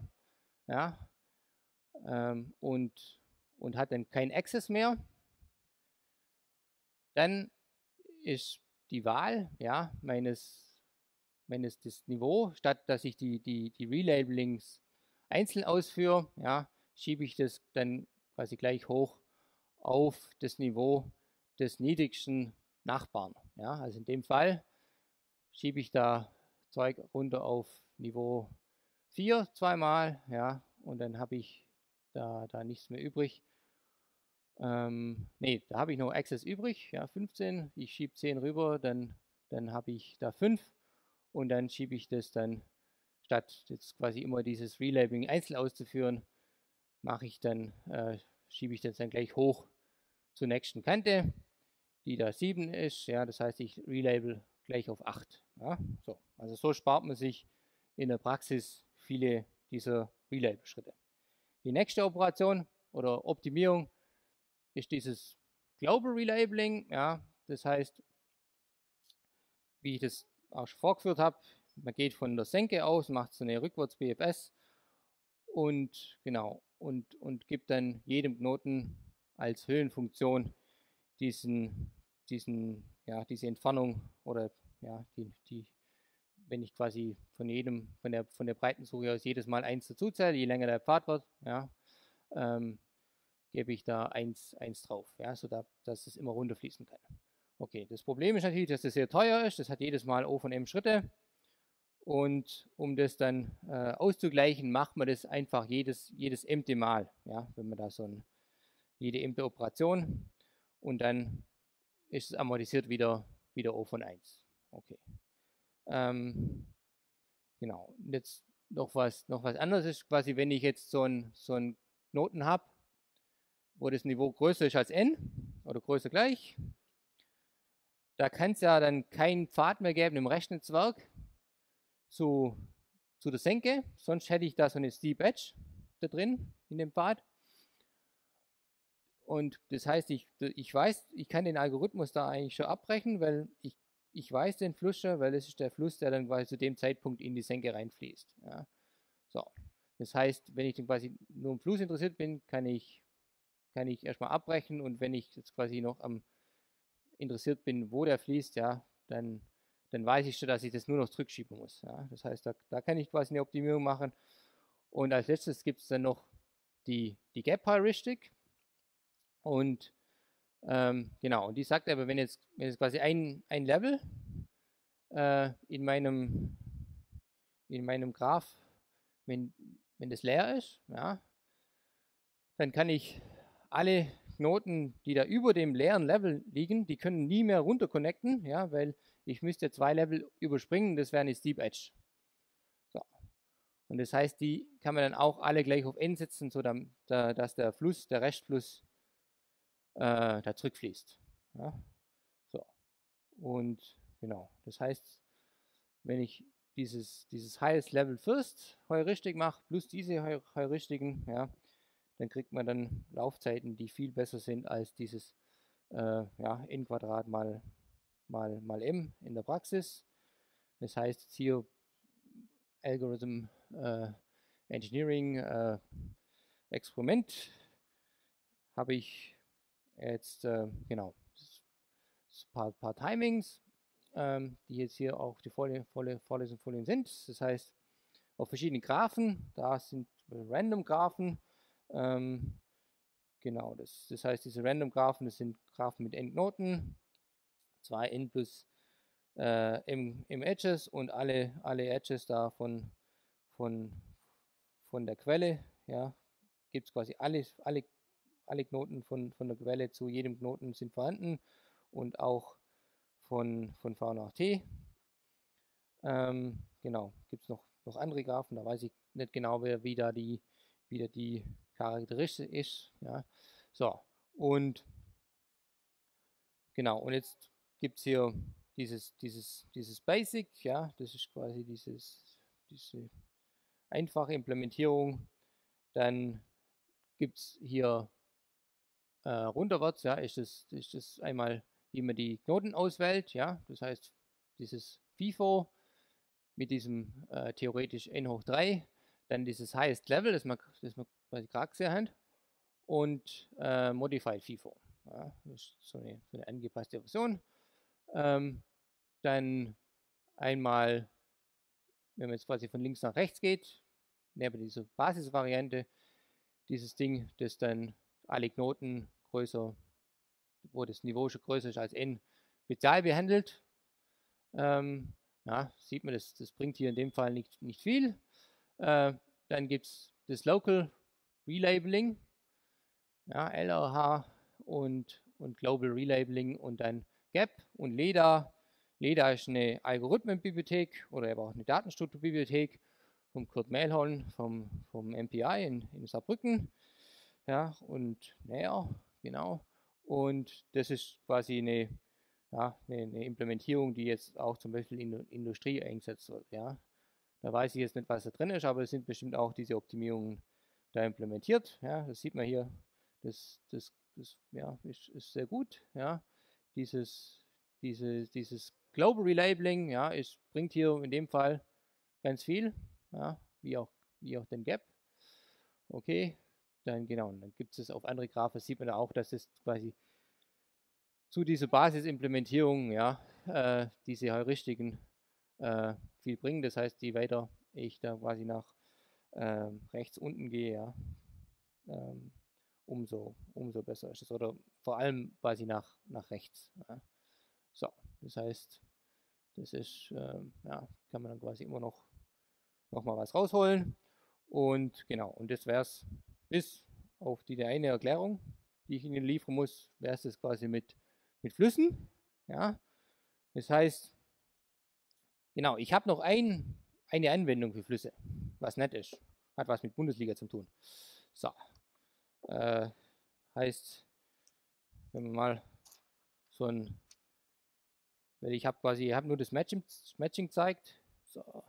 Ja, ähm, und, und hat dann kein Access mehr, dann ist die Wahl ja, meines, meines das Niveau, statt dass ich die, die, die Relabelings einzeln ausführe, ja, schiebe ich das dann quasi gleich hoch auf das Niveau des niedrigsten Nachbarn. Ja, also in dem Fall schiebe ich da Zeug runter auf Niveau 4 zweimal, ja, und dann habe ich da, da nichts mehr übrig. Ähm, ne, da habe ich noch Access übrig, ja, 15. Ich schiebe 10 rüber, dann, dann habe ich da 5 und dann schiebe ich das dann, statt jetzt quasi immer dieses Relabeling einzeln auszuführen, mache ich dann, äh, schiebe ich das dann gleich hoch zur nächsten Kante, die da 7 ist. Ja, das heißt, ich relabel gleich auf 8. Ja, so. Also so spart man sich in der Praxis viele dieser Relabel-Schritte. Die nächste Operation oder Optimierung ist dieses Global Relabeling. Ja, das heißt, wie ich das auch schon vorgeführt habe, man geht von der Senke aus, macht so eine rückwärts BFS und genau und, und gibt dann jedem Knoten als Höhenfunktion diesen, diesen, ja, diese Entfernung oder ja, die, die, wenn ich quasi von jedem, von der, von der Breitensuche aus jedes Mal eins dazu zähle, je länger der Pfad wird, ja, ähm, gebe ich da 1, 1 drauf, ja, sodass dass es immer runterfließen kann. Okay, das Problem ist natürlich, dass das sehr teuer ist. Das hat jedes Mal O von M Schritte. Und um das dann äh, auszugleichen, macht man das einfach jedes, jedes emte Mal. Ja, wenn man da so ein, jede emte Operation und dann ist es amortisiert wieder, wieder O von 1. Okay. Ähm, genau. Und jetzt noch was, noch was anderes ist quasi, wenn ich jetzt so einen so Knoten habe, wo das Niveau größer ist als n oder größer gleich, da kann es ja dann keinen Pfad mehr geben im Rechennetzwerk zu, zu der Senke, sonst hätte ich da so eine Steep Edge da drin in dem Pfad. Und das heißt, ich, ich weiß, ich kann den Algorithmus da eigentlich schon abbrechen, weil ich, ich weiß den Fluss schon, weil es ist der Fluss, der dann quasi zu dem Zeitpunkt in die Senke reinfließt. Ja. So. Das heißt, wenn ich dann quasi nur im Fluss interessiert bin, kann ich, kann ich erstmal abbrechen und wenn ich jetzt quasi noch am interessiert bin, wo der fließt, ja, dann, dann weiß ich schon, dass ich das nur noch zurückschieben muss. Ja. Das heißt, da, da kann ich quasi eine Optimierung machen. Und als letztes gibt es dann noch die, die Gap-Heuristik. Und ähm, genau, und die sagt aber, wenn jetzt, wenn jetzt quasi ein, ein Level äh, in meinem in meinem Graph, wenn, wenn das leer ist, ja, dann kann ich alle Knoten, die da über dem leeren Level liegen, die können nie mehr runter connecten, ja, weil ich müsste zwei Level überspringen, das wäre eine Steep Edge. So. Und das heißt, die kann man dann auch alle gleich auf n setzen, so dass der Fluss, der Restfluss äh, da zurückfließt. Ja? So. Und genau, das heißt, wenn ich dieses, dieses Highest Level First Heuristik mache, plus diese Heuristiken, ja, dann kriegt man dann Laufzeiten, die viel besser sind als dieses äh, ja, n Quadrat mal, mal, mal m in der Praxis. Das heißt hier Algorithm äh, Engineering äh, Experiment habe ich Jetzt, äh, genau, ein paar, paar Timings, ähm, die jetzt hier auch die volle, volle Vorlesungsfolien sind. Das heißt, auf verschiedenen Graphen, da sind Random Graphen. Ähm, genau, das, das heißt, diese Random Graphen, das sind Graphen mit Endnoten, zwei n plus äh, im, im Edges und alle, alle Edges da von, von, von der Quelle, ja, gibt es quasi alle, alle alle Knoten von, von der Quelle zu jedem Knoten sind vorhanden und auch von, von V nach T. Ähm, genau, gibt es noch, noch andere Graphen, da weiß ich nicht genau, wer, wie, da die, wie da die Charakteristik ist. Ja. So, und genau, und jetzt gibt es hier dieses, dieses, dieses Basic, ja, das ist quasi dieses, diese einfache Implementierung. Dann gibt es hier äh, runterwärts, ja, ist es ist das einmal, wie man die Knoten auswählt, ja, das heißt, dieses FIFO mit diesem äh, theoretisch n hoch 3, dann dieses Highest Level, das man, das man quasi gerade gesehen hat, und äh, Modified FIFO. Ja, das ist so eine, so eine angepasste Version. Ähm, dann einmal, wenn man jetzt quasi von links nach rechts geht, neben dieser Basisvariante, dieses Ding, das dann alle Knoten größer, wo das Niveau schon größer ist als n, spezial behandelt. Ähm, ja, sieht man, das, das bringt hier in dem Fall nicht, nicht viel. Äh, dann gibt es das Local Relabeling, ja, LRH und, und Global Relabeling und dann GAP und LEDA. LEDA ist eine Algorithmenbibliothek oder aber auch eine Datenstrukturbibliothek vom Kurt Mehlholm vom, vom MPI in, in Saarbrücken. Ja, und näher, genau. Und das ist quasi eine, ja, eine, eine, Implementierung, die jetzt auch zum Beispiel in der Industrie eingesetzt wird. Ja. Da weiß ich jetzt nicht, was da drin ist, aber es sind bestimmt auch diese Optimierungen da implementiert. Ja, das sieht man hier. Das, das, das ja, ist, ist sehr gut. Ja. Dieses, diese, dieses Global Relabeling ja, ist, bringt hier in dem Fall ganz viel, ja, wie, auch, wie auch den Gap. Okay, dann genau, dann gibt es auf andere Graphen, sieht man auch, dass es quasi zu dieser Basisimplementierung, ja, äh, diese Heuristiken äh, viel bringen. Das heißt, je weiter ich da quasi nach ähm, rechts unten gehe, ja, ähm, umso, umso besser ist es. Oder vor allem quasi nach, nach rechts. Ja. So, das heißt, das ist, ähm, ja, kann man dann quasi immer noch, noch mal was rausholen. Und genau, und das wäre es bis auf die eine Erklärung, die ich Ihnen liefern muss, wäre es das quasi mit, mit Flüssen. Ja, das heißt, genau, ich habe noch ein, eine Anwendung für Flüsse, was nett ist. Hat was mit Bundesliga zu tun. So, äh, heißt, wenn man mal so ein, weil ich habe quasi, ich habe nur das Matching, Matching zeigt. So,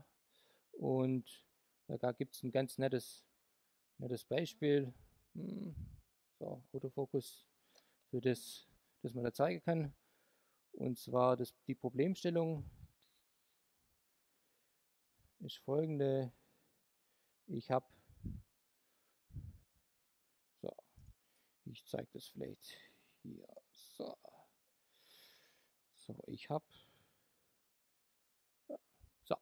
und da gibt es ein ganz nettes, nettes Beispiel. Hm, so, Autofokus für das, das man da zeigen kann. Und zwar das, die Problemstellung ist folgende. Ich habe, so, ich zeige das vielleicht hier, so, so, ich habe, so,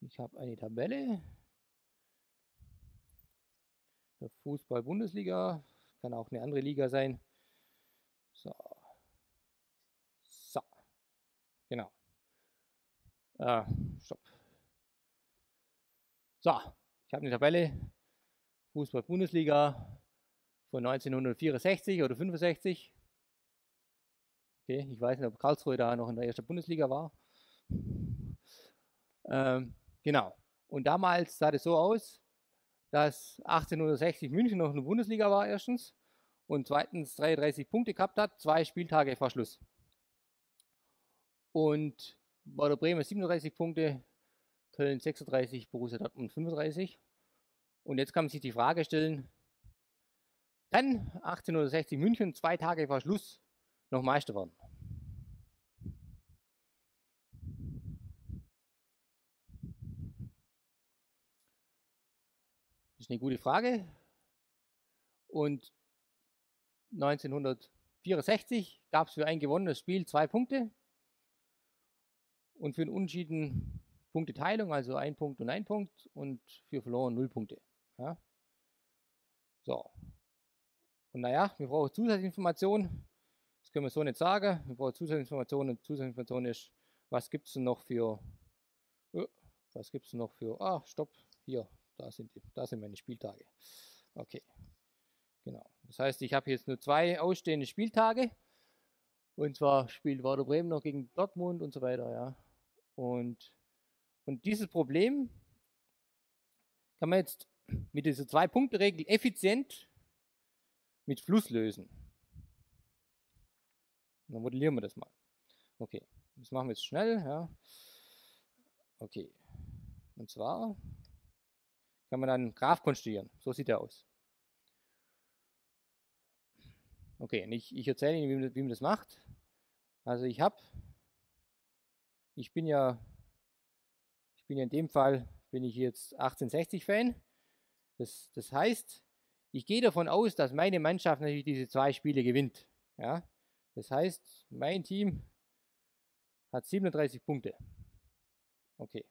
ich habe eine Tabelle, Fußball-Bundesliga, kann auch eine andere Liga sein, so, so, genau, ah, stopp. So, ich habe eine Tabelle, Fußball-Bundesliga von 1964 oder 65. Okay, ich weiß nicht, ob Karlsruhe da noch in der ersten Bundesliga war. Ähm, genau. Und damals sah das so aus, dass 1860 München noch eine Bundesliga war, erstens. Und zweitens 33 Punkte gehabt hat, zwei Spieltage vor Schluss. Und Werder Bremen 37 Punkte, Köln 36, Borussia Dortmund 35. Und jetzt kann man sich die Frage stellen, kann 1860 München zwei Tage vor Schluss noch Meister werden? Eine gute Frage. Und 1964 gab es für ein gewonnenes Spiel zwei Punkte und für einen Unentschieden Punkteteilung, also ein Punkt und ein Punkt und für verloren null Punkte. Ja. So. Und naja, wir brauchen Zusatzinformationen. Das können wir so nicht sagen. Wir brauchen Zusatzinformationen. Und Zusatzinformation ist, was gibt es denn noch für, uh, was gibt es noch für, ah, stopp, hier, da sind, die, da sind meine Spieltage. Okay, genau. Das heißt, ich habe jetzt nur zwei ausstehende Spieltage. Und zwar spielt Werder Bremen noch gegen Dortmund und so weiter, ja. Und und dieses Problem kann man jetzt mit dieser Zwei-Punkte-Regel effizient mit Fluss lösen. dann modellieren wir das mal. Okay, das machen wir jetzt schnell. Ja. Okay, und zwar kann man dann einen Graph konstruieren. So sieht er aus. Okay, und ich, ich erzähle Ihnen, wie man, wie man das macht. Also ich habe, ich bin ja bin in dem Fall, bin ich jetzt 1860 Fan. Das, das heißt, ich gehe davon aus, dass meine Mannschaft natürlich diese zwei Spiele gewinnt. Ja? Das heißt, mein Team hat 37 Punkte. Okay.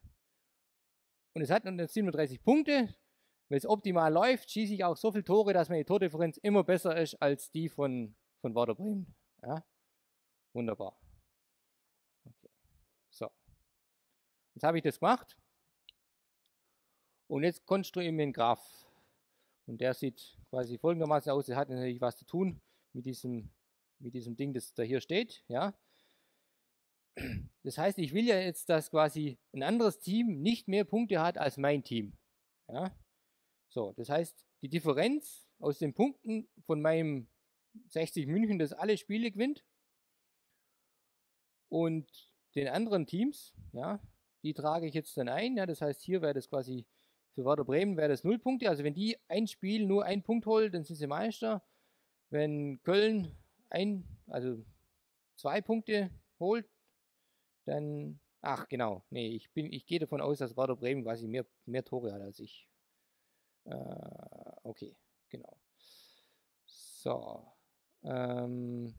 Und es hat nun 37 Punkte. Wenn es optimal läuft, schieße ich auch so viele Tore, dass meine Tordifferenz immer besser ist als die von, von Werder Bremen. Ja? Wunderbar. Okay. So. Jetzt habe ich das gemacht. Und jetzt konstruieren wir einen Graph. Und der sieht quasi folgendermaßen aus. Er hat natürlich was zu tun mit diesem, mit diesem Ding, das da hier steht. Ja. Das heißt, ich will ja jetzt, dass quasi ein anderes Team nicht mehr Punkte hat als mein Team. Ja. So, das heißt, die Differenz aus den Punkten von meinem 60 München, das alle Spiele gewinnt, und den anderen Teams, ja, die trage ich jetzt dann ein. Ja, das heißt, hier wäre das quasi für Werder Bremen wäre das null Punkte. Also wenn die ein Spiel nur ein Punkt holt, dann sind sie Meister. Wenn Köln ein, also zwei Punkte holt, dann, ach genau, nee, ich bin, ich gehe davon aus, dass Werder Bremen quasi mehr, mehr Tore hat als ich. Äh, okay, genau. So, ähm,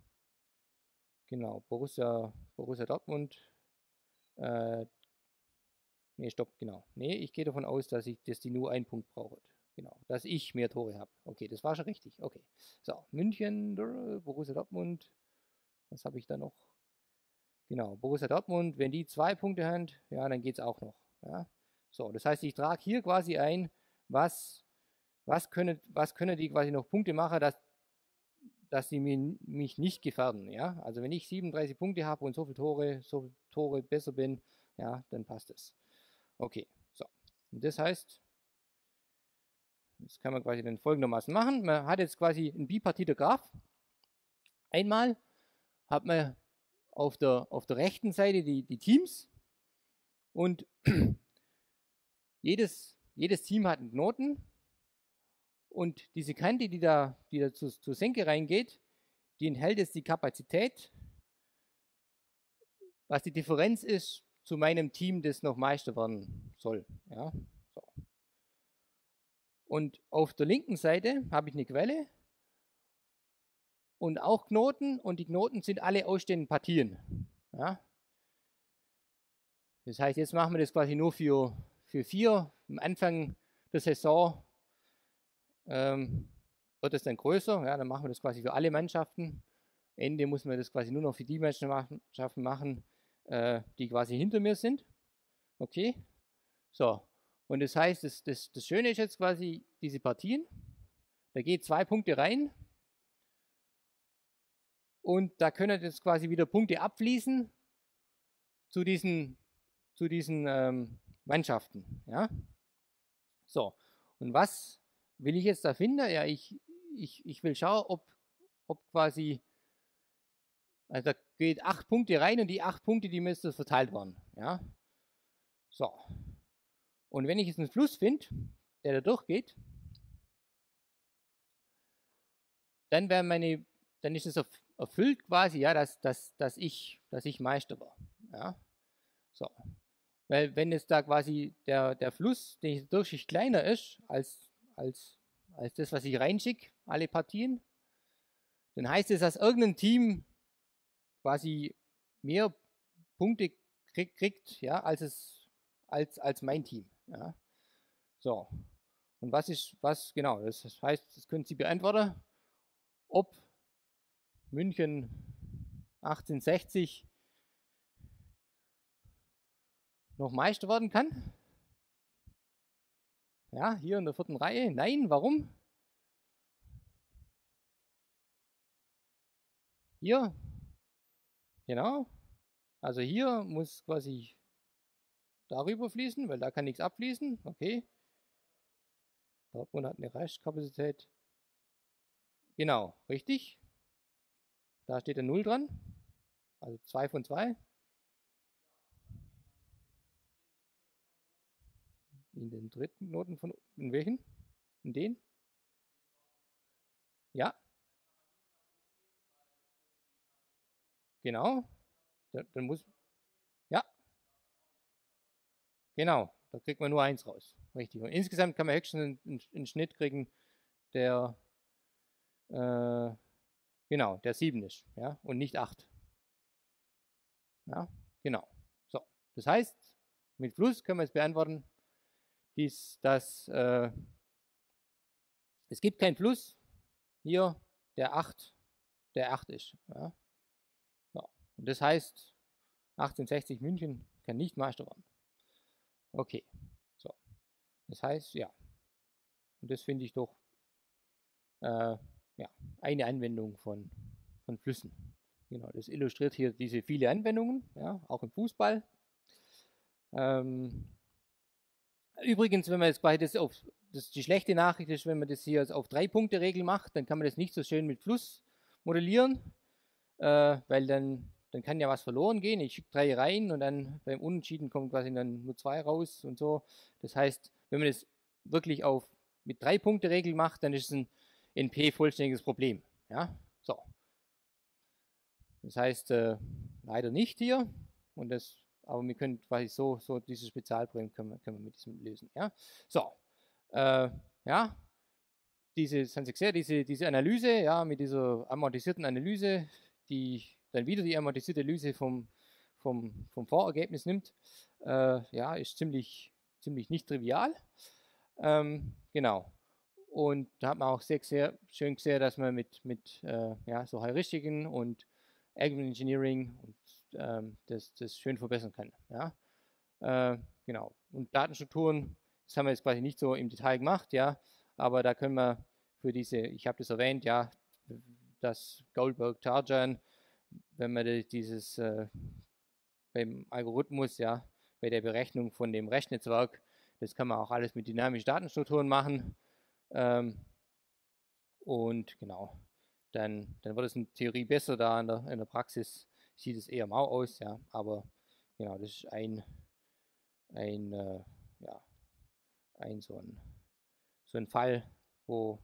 genau, Borussia, Borussia Dortmund, äh, Nee, stopp, genau. Nee, ich gehe davon aus, dass, ich, dass die nur einen Punkt brauchen. Genau, dass ich mehr Tore habe. Okay, das war schon richtig. Okay. So, München, Borussia Dortmund. Was habe ich da noch? Genau, Borussia Dortmund, wenn die zwei Punkte haben, ja, dann geht es auch noch. Ja. So, das heißt, ich trage hier quasi ein, was, was, können, was können die quasi noch Punkte machen, dass, dass sie mich nicht gefährden. Ja? Also wenn ich 37 Punkte habe und so viele Tore, so viele Tore besser bin, ja, dann passt es. Okay, so. Und das heißt, das kann man quasi dann folgendermaßen machen. Man hat jetzt quasi ein bipartiter Graph. Einmal hat man auf der, auf der rechten Seite die, die Teams und jedes, jedes Team hat einen Knoten und diese Kante, die da, die da zur, zur Senke reingeht, die enthält jetzt die Kapazität. Was die Differenz ist zu meinem Team, das noch Meister werden soll. Ja, so. Und auf der linken Seite habe ich eine Quelle und auch Knoten und die Knoten sind alle ausstehenden Partien. Ja. Das heißt, jetzt machen wir das quasi nur für, für vier. Am Anfang der Saison ähm, wird es dann größer. Ja, dann machen wir das quasi für alle Mannschaften. Ende muss man das quasi nur noch für die Mannschaften machen, äh, die quasi hinter mir sind. Okay, so. Und das heißt, das, das, das Schöne ist jetzt quasi diese Partien. Da geht zwei Punkte rein. Und da können jetzt quasi wieder Punkte abfließen zu diesen, zu diesen ähm, Mannschaften. Ja? So, und was will ich jetzt da finden? Ja, ich, ich, ich will schauen, ob, ob quasi also da geht acht Punkte rein und die acht Punkte, die müssen verteilt werden. Ja? So. Und wenn ich jetzt einen Fluss finde, der da durchgeht, dann wäre meine, dann ist es erfüllt quasi, ja, dass, dass, dass, ich, dass ich Meister war. Ja? So. Weil wenn jetzt da quasi der, der Fluss, den ich durchschnitt kleiner ist, als, als, als das, was ich reinschicke, alle Partien, dann heißt es, dass irgendein Team quasi mehr Punkte krieg, kriegt, ja, als es als, als mein Team. Ja. So. Und was ist, was, genau, das heißt, das können Sie beantworten, ob München 1860 noch Meister werden kann. Ja, hier in der vierten Reihe. Nein, warum? Hier, Genau. Also hier muss quasi darüber fließen, weil da kann nichts abfließen. Okay. Dortmund hat eine Restkapazität. Genau, richtig. Da steht der 0 dran. Also 2 von 2. In den dritten Noten von in welchen? In den? Ja, Genau. Dann, muss. Ja. Genau. da kriegt man nur eins raus. Richtig. Und insgesamt kann man höchstens einen, einen Schnitt kriegen, der äh, genau, der 7 ist, ja, und nicht 8. Ja, genau. So, das heißt, mit Fluss können wir jetzt beantworten, dies, dass äh, es gibt keinen Fluss hier, der 8, der 8 ist. Ja. So. Und das heißt, 1860 München kann nicht Meister werden. Okay, so. Das heißt, ja. Und das finde ich doch äh, ja, eine Anwendung von, von Flüssen. Genau, das illustriert hier diese viele Anwendungen, ja, auch im Fußball. Ähm, übrigens, wenn man jetzt quasi das auf, das die schlechte Nachricht ist, wenn man das hier auf drei Punkte Regel macht, dann kann man das nicht so schön mit Fluss modellieren, äh, weil dann, dann kann ja was verloren gehen. Ich schicke drei rein und dann beim Unentschieden kommen quasi dann nur zwei raus und so. Das heißt, wenn man das wirklich auf mit drei Punkte Regel macht, dann ist es ein NP vollständiges Problem. Ja, so. Das heißt, äh, leider nicht hier. Und das, aber wir können quasi so, so dieses Spezialproblem können wir, können wir mit diesem lösen. Ja, so. Äh, ja, diese, diese, diese Analyse, ja, mit dieser amortisierten Analyse, die dann wieder die amortisierte Analyse vom, vom, vom Vorergebnis nimmt, äh, ja, ist ziemlich, ziemlich nicht trivial. Ähm, genau. Und da hat man auch sehr, sehr schön gesehen, dass man mit, mit äh, ja, so Heuristiken und Argument Engineering und, ähm, das, das schön verbessern kann. Ja? Äh, genau. Und Datenstrukturen, das haben wir jetzt quasi nicht so im Detail gemacht, ja, aber da können wir für diese, ich habe das erwähnt, ja, das Goldberg-Tarjan, wenn man dieses äh, beim Algorithmus, ja, bei der Berechnung von dem Rechennetzwerk, das kann man auch alles mit dynamischen Datenstrukturen machen. Ähm, und genau, dann, dann wird es in Theorie besser, da in der, in der Praxis sieht es eher mau aus, ja, aber genau, das ist ein, ein, äh, ja, ein so ein, so ein Fall, wo,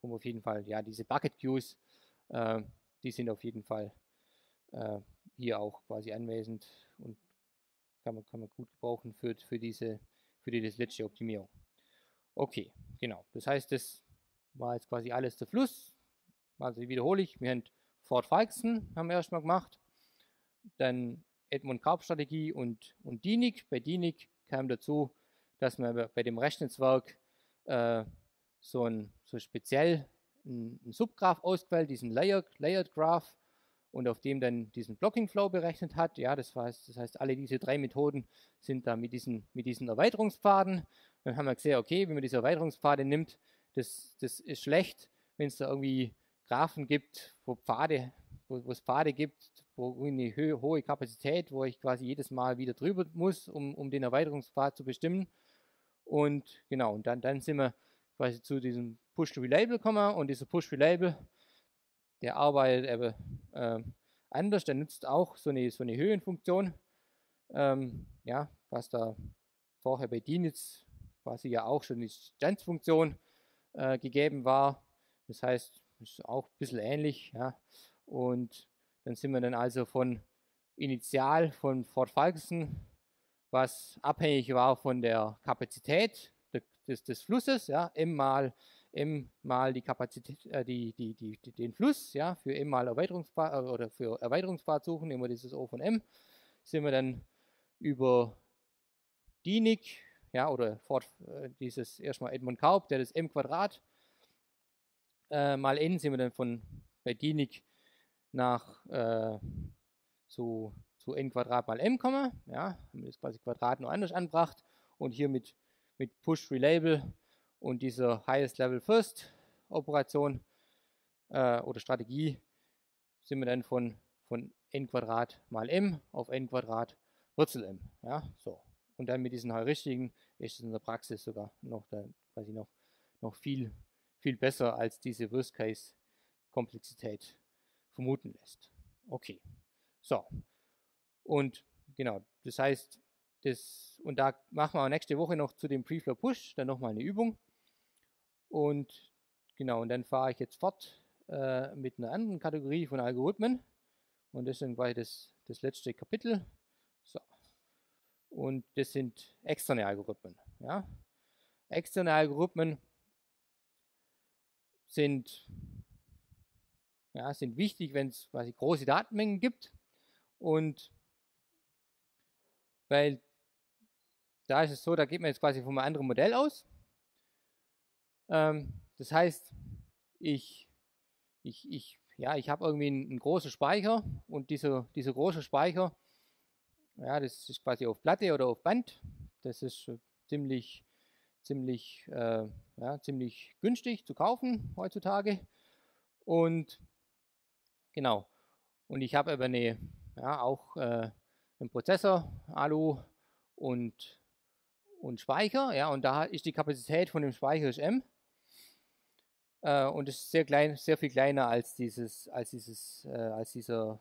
wo auf jeden Fall, ja, diese Bucket Queues, äh, die sind auf jeden Fall äh, hier auch quasi anwesend und kann man, kann man gut gebrauchen für, für diese, für die letzte Optimierung. Okay, genau. Das heißt, das war jetzt quasi alles der Fluss. Also wiederhole ich, wir haben Ford Falkson haben wir erstmal gemacht. Dann Edmund Karp Strategie und, und DINIC. Bei DINIC kam dazu, dass man bei dem Rechennetzwerk äh, so ein so speziell ein, ein Subgraph ausgewählt, diesen Layered, Layered Graph und auf dem dann diesen Blocking Flow berechnet hat. Ja, das heißt, das heißt, alle diese drei Methoden sind da mit diesen, mit diesen Erweiterungspfaden dann haben wir gesehen, okay, wenn man diese Erweiterungspfade nimmt, das, das ist schlecht, wenn es da irgendwie Graphen gibt, wo Pfade, wo, es Pfade gibt, wo eine ho hohe Kapazität, wo ich quasi jedes Mal wieder drüber muss, um, um den Erweiterungspfad zu bestimmen. Und genau, und dann, dann sind wir quasi zu diesem Push-to-Relabel gekommen und dieser Push-Relabel, der arbeitet eben äh, anders, der nutzt auch so eine, so eine Höhenfunktion, ähm, ja, was da vorher bei DINITS quasi ja auch schon die Standsfunktion äh, gegeben war. Das heißt, ist auch ein bisschen ähnlich. Ja. Und dann sind wir dann also von Initial von Fort Falkenson, was abhängig war von der Kapazität des, des Flusses, ja, m mal m mal die Kapazität, äh, die, die, die, den Fluss, ja, für m mal Erweiterungspfad äh, oder für Erweiterungspfad suchen, immer dieses O von m, sind wir dann über DINIC ja, oder fort, äh, dieses erstmal Edmund Kaup, der das m Quadrat äh, mal n sind wir dann von bei Dienig nach äh, zu, zu n Quadrat mal m kommen. Ja, haben wir das quasi Quadrat nur anders angebracht und hier mit, mit Push Relabel und dieser Highest Level First Operation äh, oder Strategie sind wir dann von, von n Quadrat mal m auf n Quadrat Wurzel m. Ja, so. Und dann mit diesen Heuristiken ist es in der Praxis sogar noch, da, quasi noch, noch viel, viel besser, als diese Worst-Case-Komplexität vermuten lässt. Okay. So. Und genau, das heißt, das, und da machen wir nächste Woche noch zu dem Preflow Push, dann nochmal eine Übung. Und genau, und dann fahre ich jetzt fort äh, mit einer anderen Kategorie von Algorithmen. Und das ist dann quasi das, das letzte Kapitel. und das sind externe Algorithmen. Ja? Externe Algorithmen sind, ja, sind wichtig, wenn es quasi große Datenmengen gibt und weil da ist es so, da geht man jetzt quasi von einem anderen Modell aus. Ähm, das heißt, ich, ich, ich, ja, ich habe irgendwie einen, einen, großen Speicher und dieser, dieser große Speicher, ja, das ist quasi auf Platte oder auf Band. Das ist ziemlich, ziemlich, äh, ja, ziemlich günstig zu kaufen heutzutage. Und genau. Und ich habe aber eine, ja, auch äh, einen Prozessor, Alu und, und Speicher. Ja, und da ist die Kapazität von dem Speicher ist M. Äh, und ist sehr klein, sehr viel kleiner als dieses, als dieses, äh, als dieser,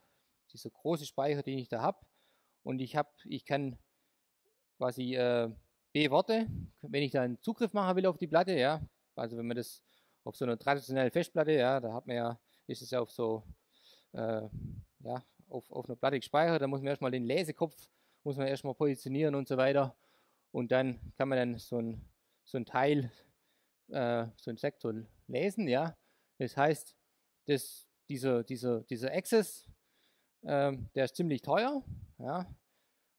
dieser große Speicher, den ich da habe. Und ich habe, ich kann quasi äh, B-Worte, wenn ich da einen Zugriff machen will auf die Platte, ja, also wenn man das auf so einer traditionellen Festplatte, ja, da hat man ja, ist es ja auf so, äh, ja, auf, auf einer Platte gespeichert, da muss man erstmal den Lesekopf, muss man erstmal positionieren und so weiter. Und dann kann man dann so ein, so ein Teil, äh, so ein Sektor lesen, ja. Das heißt, das, dieser, dieser, dieser Access, äh, der ist ziemlich teuer, ja.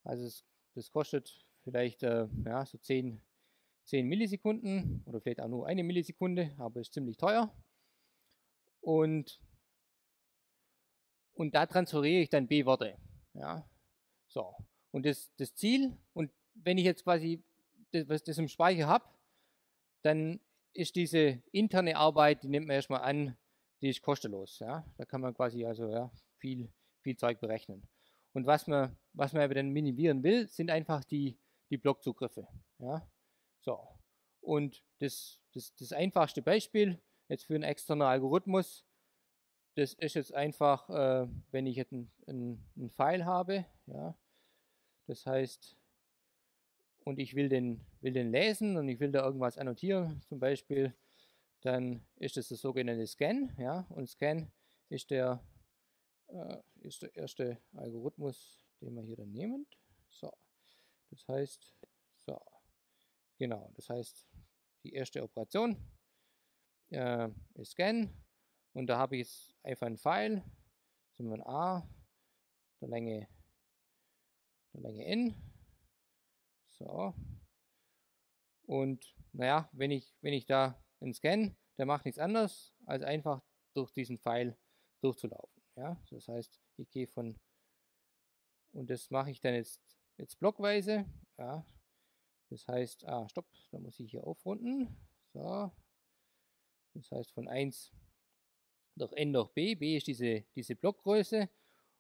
Also es, das kostet vielleicht äh, ja, so 10, 10 Millisekunden oder vielleicht auch nur eine Millisekunde, aber ist ziemlich teuer. Und und da transferiere ich dann B-Worte. Ja, so. Und das, das Ziel, und wenn ich jetzt quasi das, das im Speicher habe, dann ist diese interne Arbeit, die nimmt man erstmal an, die ist kostenlos. Ja? Da kann man quasi also ja, viel, viel Zeug berechnen. Und was man, was man aber dann minimieren will, sind einfach die, die Blockzugriffe. Ja? So. Und das, das, das einfachste Beispiel jetzt für einen externen Algorithmus das ist jetzt einfach, äh, wenn ich jetzt einen Pfeil habe, ja, das heißt, und ich will den, will den lesen und ich will da irgendwas annotieren, zum Beispiel, dann ist das der sogenannte Scan, ja, und Scan ist der, äh, ist der erste Algorithmus, den wir hier dann nehmen. So, das heißt, so, genau, das heißt, die erste Operation äh, ist Scan und da habe ich jetzt einfach einen Pfeil, sind wir ein A, der Länge, der Länge N. So. Und naja, wenn ich, wenn ich da einen Scan, der macht nichts anderes, als einfach durch diesen Pfeil durchzulaufen. Ja, das heißt, ich gehe von und das mache ich dann jetzt, jetzt blockweise. Ja, das heißt, ah, stopp, da muss ich hier aufrunden. So, das heißt von 1 durch n durch b. b ist diese, diese Blockgröße.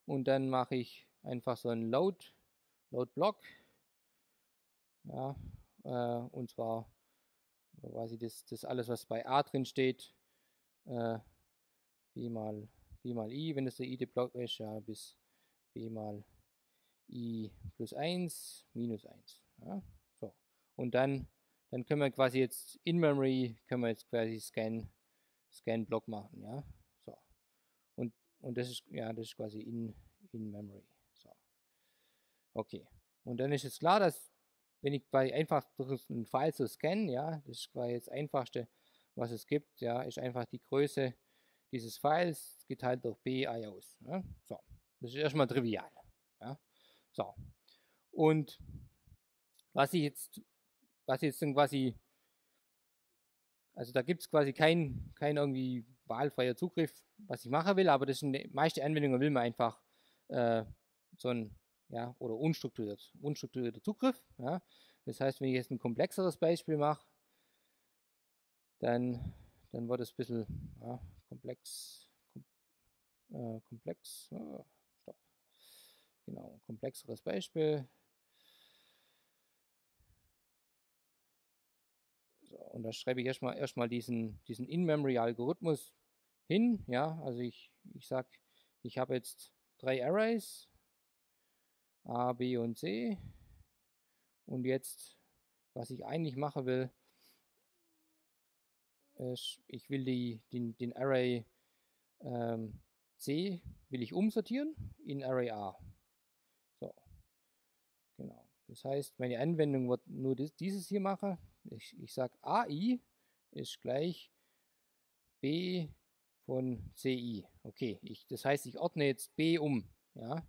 Und dann mache ich einfach so ein Load, Load Block. Ja, und zwar quasi das, das alles, was bei a drin steht, äh, b mal b mal i, wenn das der i Block ist, ja, bis b mal i plus 1 minus 1. Ja, so. Und dann, dann können wir quasi jetzt in Memory, können wir jetzt quasi Scan, Scan Block machen, ja. Und das ist, ja, das ist quasi in, in Memory. So. Okay. Und dann ist es klar, dass wenn ich bei einfach durch einen File zu scannen, ja, das ist quasi das einfachste, was es gibt, ja, ist einfach die Größe dieses Files geteilt durch B IOs. Ja. So. Das ist erstmal trivial. Ja. So. Und was ich jetzt, was jetzt dann quasi, also da gibt es quasi kein, kein irgendwie wahlfreier Zugriff, was ich machen will, aber das sind die meiste Anwendungen will man einfach äh, so ein, ja, oder unstrukturiert, unstrukturierter Zugriff. Ja. Das heißt, wenn ich jetzt ein komplexeres Beispiel mache, dann, dann wird es ein bisschen ja, komplex, kom, äh, komplex, oh, stopp, genau, komplexeres Beispiel. So, und da schreibe ich erstmal erstmal diesen, diesen In-Memory-Algorithmus hin. Ja, also ich, ich sage, ich habe jetzt drei Arrays, A, B und C. Und jetzt, was ich eigentlich machen will, ist, ich will die, den, den Array ähm, C will ich umsortieren in Array A. So, genau. das heißt, meine Anwendung wird nur dieses hier machen. Ich, ich sage AI ist gleich B von CI. Okay, ich, das heißt, ich ordne jetzt B um. Ja,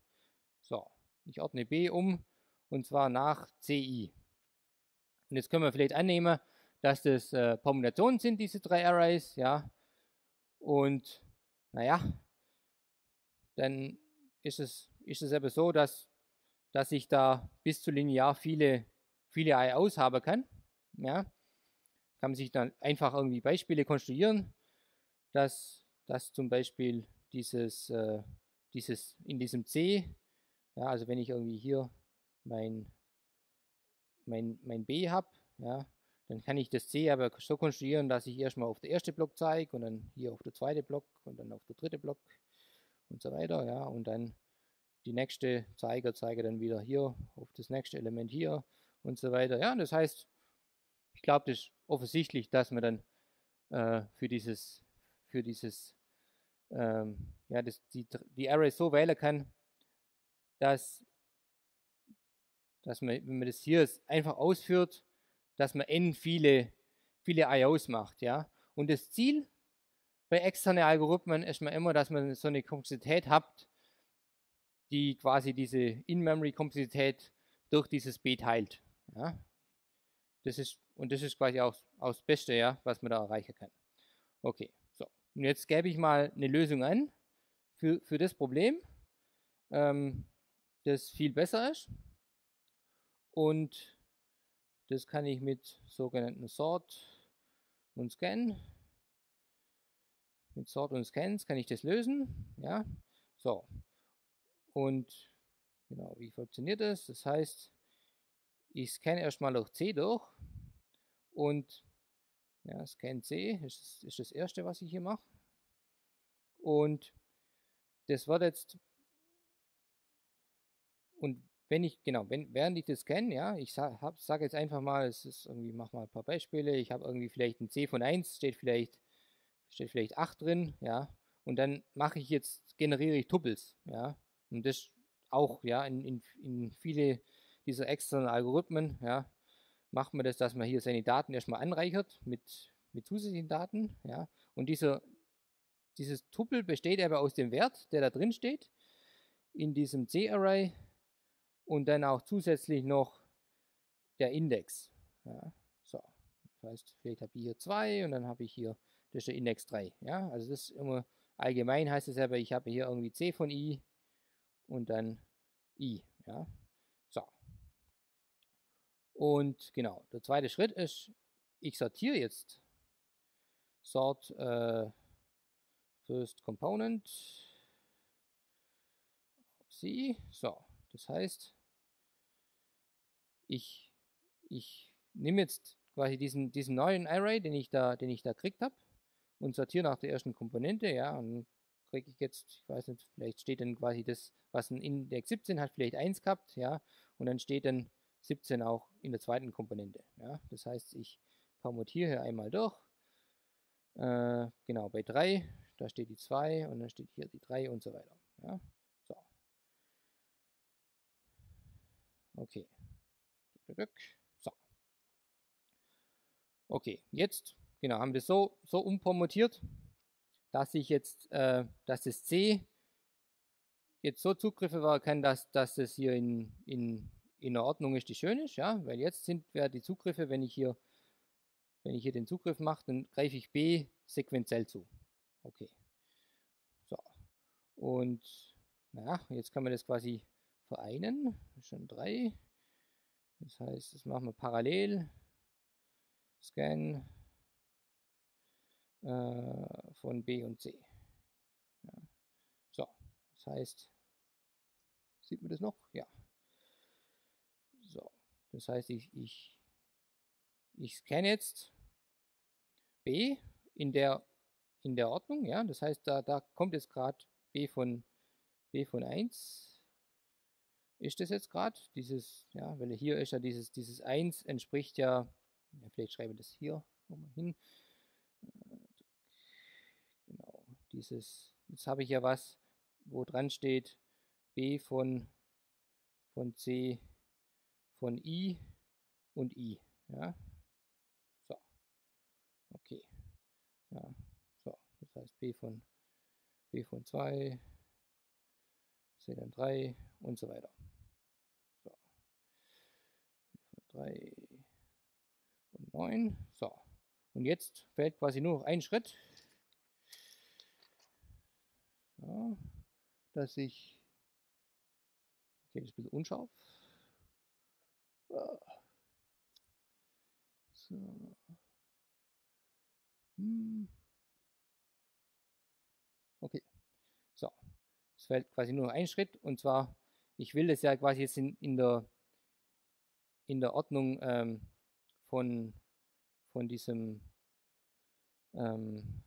so, ich ordne B um und zwar nach CI. Und jetzt können wir vielleicht annehmen, dass das äh, Permutationen sind, diese drei Arrays, ja. Und naja, dann ist es, ist es aber so, dass, dass ich da bis zu linear viele, viele IOs haben kann. Ja. Kann man sich dann einfach irgendwie Beispiele konstruieren, dass, dass zum Beispiel dieses, äh, dieses in diesem C, ja, also wenn ich irgendwie hier mein, mein, mein B habe, ja, dann kann ich das C aber so konstruieren, dass ich erstmal auf den ersten Block zeige und dann hier auf den zweiten Block und dann auf den dritten Block und so weiter, ja, und dann die nächste Zeiger zeige dann wieder hier auf das nächste Element hier und so weiter. Ja, das heißt, ich glaube, das ist offensichtlich, dass man dann äh, für dieses, für dieses, ähm, ja, das, die, die Array so wählen kann, dass, dass man, wenn man das hier einfach ausführt, dass man n viele, viele IOs macht, ja. Und das Ziel bei externen Algorithmen ist man immer, dass man so eine Komplexität hat, die quasi diese In-Memory-Komplexität durch dieses B teilt. Ja. Das ist, und das ist quasi auch, auch das Beste, ja, was man da erreichen kann. Okay, so. Und jetzt gebe ich mal eine Lösung an für, für das Problem, ähm, das viel besser ist. Und das kann ich mit sogenannten Sort und Scan. Mit Sort und Scans kann ich das lösen. Ja, so. Und genau, wie funktioniert das? Das heißt, ich scanne erstmal durch C durch und ja, Scan C ist, ist das erste, was ich hier mache. Und das wird jetzt und wenn ich, genau, wenn, während ich das kenne, ja, ich sage sag jetzt einfach mal, es ist irgendwie, mach mal ein paar Beispiele, ich habe irgendwie vielleicht ein C von 1, steht vielleicht, steht vielleicht 8 drin, ja, und dann mache ich jetzt, generiere ich Tupels, ja, und das auch, ja, in, in, in viele dieser externen Algorithmen, ja, macht man das, dass man hier seine Daten erstmal anreichert mit, mit zusätzlichen Daten, ja, und dieser, dieses Tupel besteht aber aus dem Wert, der da drin steht, in diesem C-Array, und dann auch zusätzlich noch der Index. Ja, so. Das heißt, vielleicht habe ich hier 2 und dann habe ich hier, das ist der Index 3. Ja, also das ist immer allgemein heißt es aber, ich habe hier irgendwie C von I und dann I. Ja, so. Und genau, der zweite Schritt ist, ich sortiere jetzt sort äh, first component C. So, das heißt, ich, ich nehme jetzt quasi diesen, diesen neuen Array, den ich da, den ich da gekriegt habe, und sortiere nach der ersten Komponente, ja, und kriege ich jetzt, ich weiß nicht, vielleicht steht dann quasi das, was ein Index 17 hat, vielleicht 1 gehabt, ja, und dann steht dann 17 auch in der zweiten Komponente, ja, das heißt, ich permutiere hier einmal durch, äh, genau, bei 3, da steht die 2 und dann steht hier die 3 und so weiter, ja, so. Okay. So. Okay, jetzt genau, haben wir so, so umpromotiert, dass ich jetzt, äh, dass das C jetzt so Zugriffe war kann, dass, dass das hier in, in, in Ordnung ist, die schön ist, ja, weil jetzt sind ja die Zugriffe, wenn ich hier, wenn ich hier den Zugriff mache, dann greife ich B sequenziell zu. Okay. So. Und naja, jetzt kann man das quasi vereinen. Schon drei. Das heißt, das machen wir parallel. Scan äh, von B und C. Ja. So, das heißt, sieht man das noch? Ja. So, das heißt, ich, ich, ich scanne jetzt B in der, in der Ordnung, ja, das heißt, da, da kommt jetzt gerade B von B von 1 ist das jetzt gerade. Dieses, ja, weil hier ist ja dieses, dieses 1 entspricht ja, ja vielleicht schreibe ich das hier nochmal hin. Äh, genau, dieses, jetzt habe ich ja was, wo dran steht B von, von C von I und I. Ja. So. Okay. Ja. So. Das heißt B von B von 2, C dann 3 und so weiter. So. B von 3 und 9. So. Und jetzt fällt quasi nur noch ein Schritt. So, dass ich Okay, das ist ein bisschen unscharf. So. Hm. Okay. So. Es fällt quasi nur noch ein Schritt und zwar, ich will das ja quasi jetzt in, in der in der Ordnung ähm, von, von diesem ähm,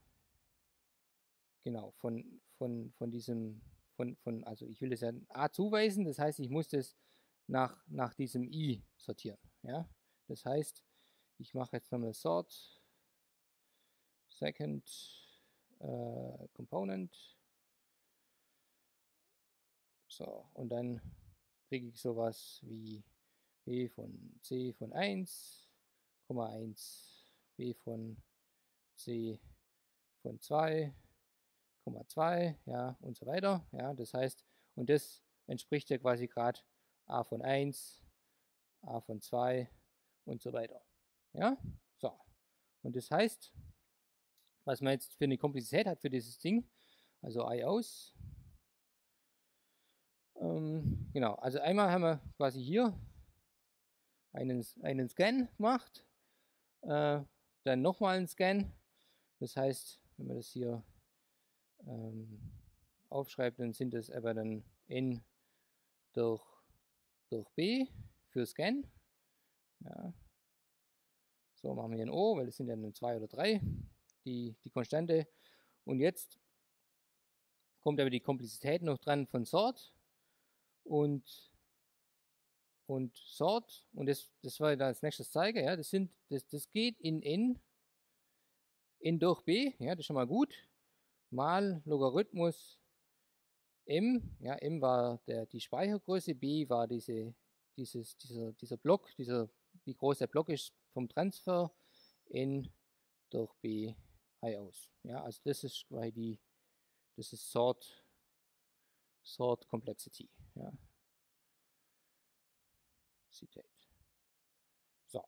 genau, von, von, von diesem von, von, also ich will das ja A zuweisen, das heißt, ich muss das nach, nach diesem I sortieren. Ja? Das heißt, ich mache jetzt nochmal Sort, Second äh, Component. So, und dann kriege ich sowas wie B von C von 1, 1, B von C von 2, 2, ja, und so weiter. Ja, das heißt, und das entspricht ja quasi gerade a von 1, a von 2 und so weiter. Ja, so. Und das heißt, was man jetzt für eine Komplexität hat für dieses Ding, also i aus. Ähm, genau, also einmal haben wir quasi hier einen, einen Scan gemacht, äh, dann nochmal einen Scan. Das heißt, wenn wir das hier ähm, aufschreibt, dann sind es aber dann n durch, durch b für Scan. Ja. So machen wir ein O, weil es sind ja dann 2 oder 3, die, die Konstante. Und jetzt kommt aber die Komplexität noch dran von Sort und, und Sort. Und das, das war dann als nächstes zeige. Ja, das, sind, das, das geht in n, n durch b, ja, das ist schon mal gut mal Logarithmus m, ja, m war der, die Speichergröße, b war diese, dieses, dieser, dieser Block, dieser, wie groß der Block ist vom Transfer, n durch b i aus. Ja, also das ist quasi die, das ist Sort, Sort Complexity. Ja. Citate. So.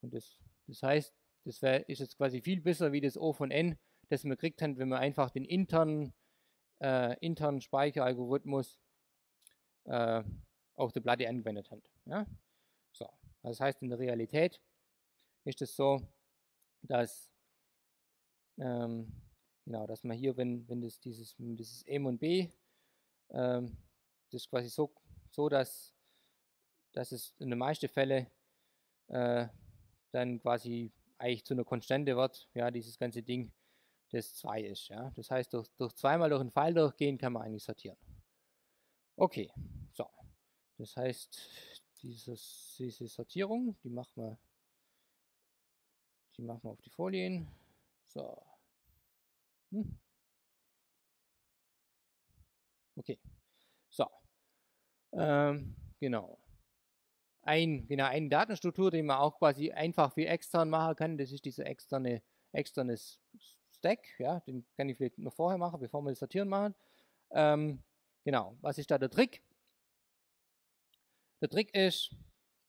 Und das, das heißt, das wär, ist jetzt quasi viel besser wie das O von n, das wir gekriegt haben, wenn wir einfach den internen, äh, internen Speicheralgorithmus äh, auf der Platte angewendet haben. Ja? So, das heißt in der Realität ist es so, dass ähm, genau, dass man hier, wenn, wenn das dieses, dieses M und B, ähm, das ist quasi so, so dass, dass es in den meisten Fällen äh, dann quasi eigentlich zu einer Konstante wird, ja, dieses ganze Ding das 2 ist. Ja? Das heißt, durch, durch zweimal durch einen Pfeil durchgehen kann man eigentlich sortieren. Okay, so. Das heißt, dieses, diese Sortierung, die machen wir, die machen wir auf die Folien. So. Hm. Okay. So. Ähm, genau. Ein, genau, eine Datenstruktur, die man auch quasi einfach wie extern machen kann, das ist diese externe, externes Stack, ja, den kann ich vielleicht noch vorher machen, bevor wir das Sortieren machen. Ähm, genau, was ist da der Trick? Der Trick ist,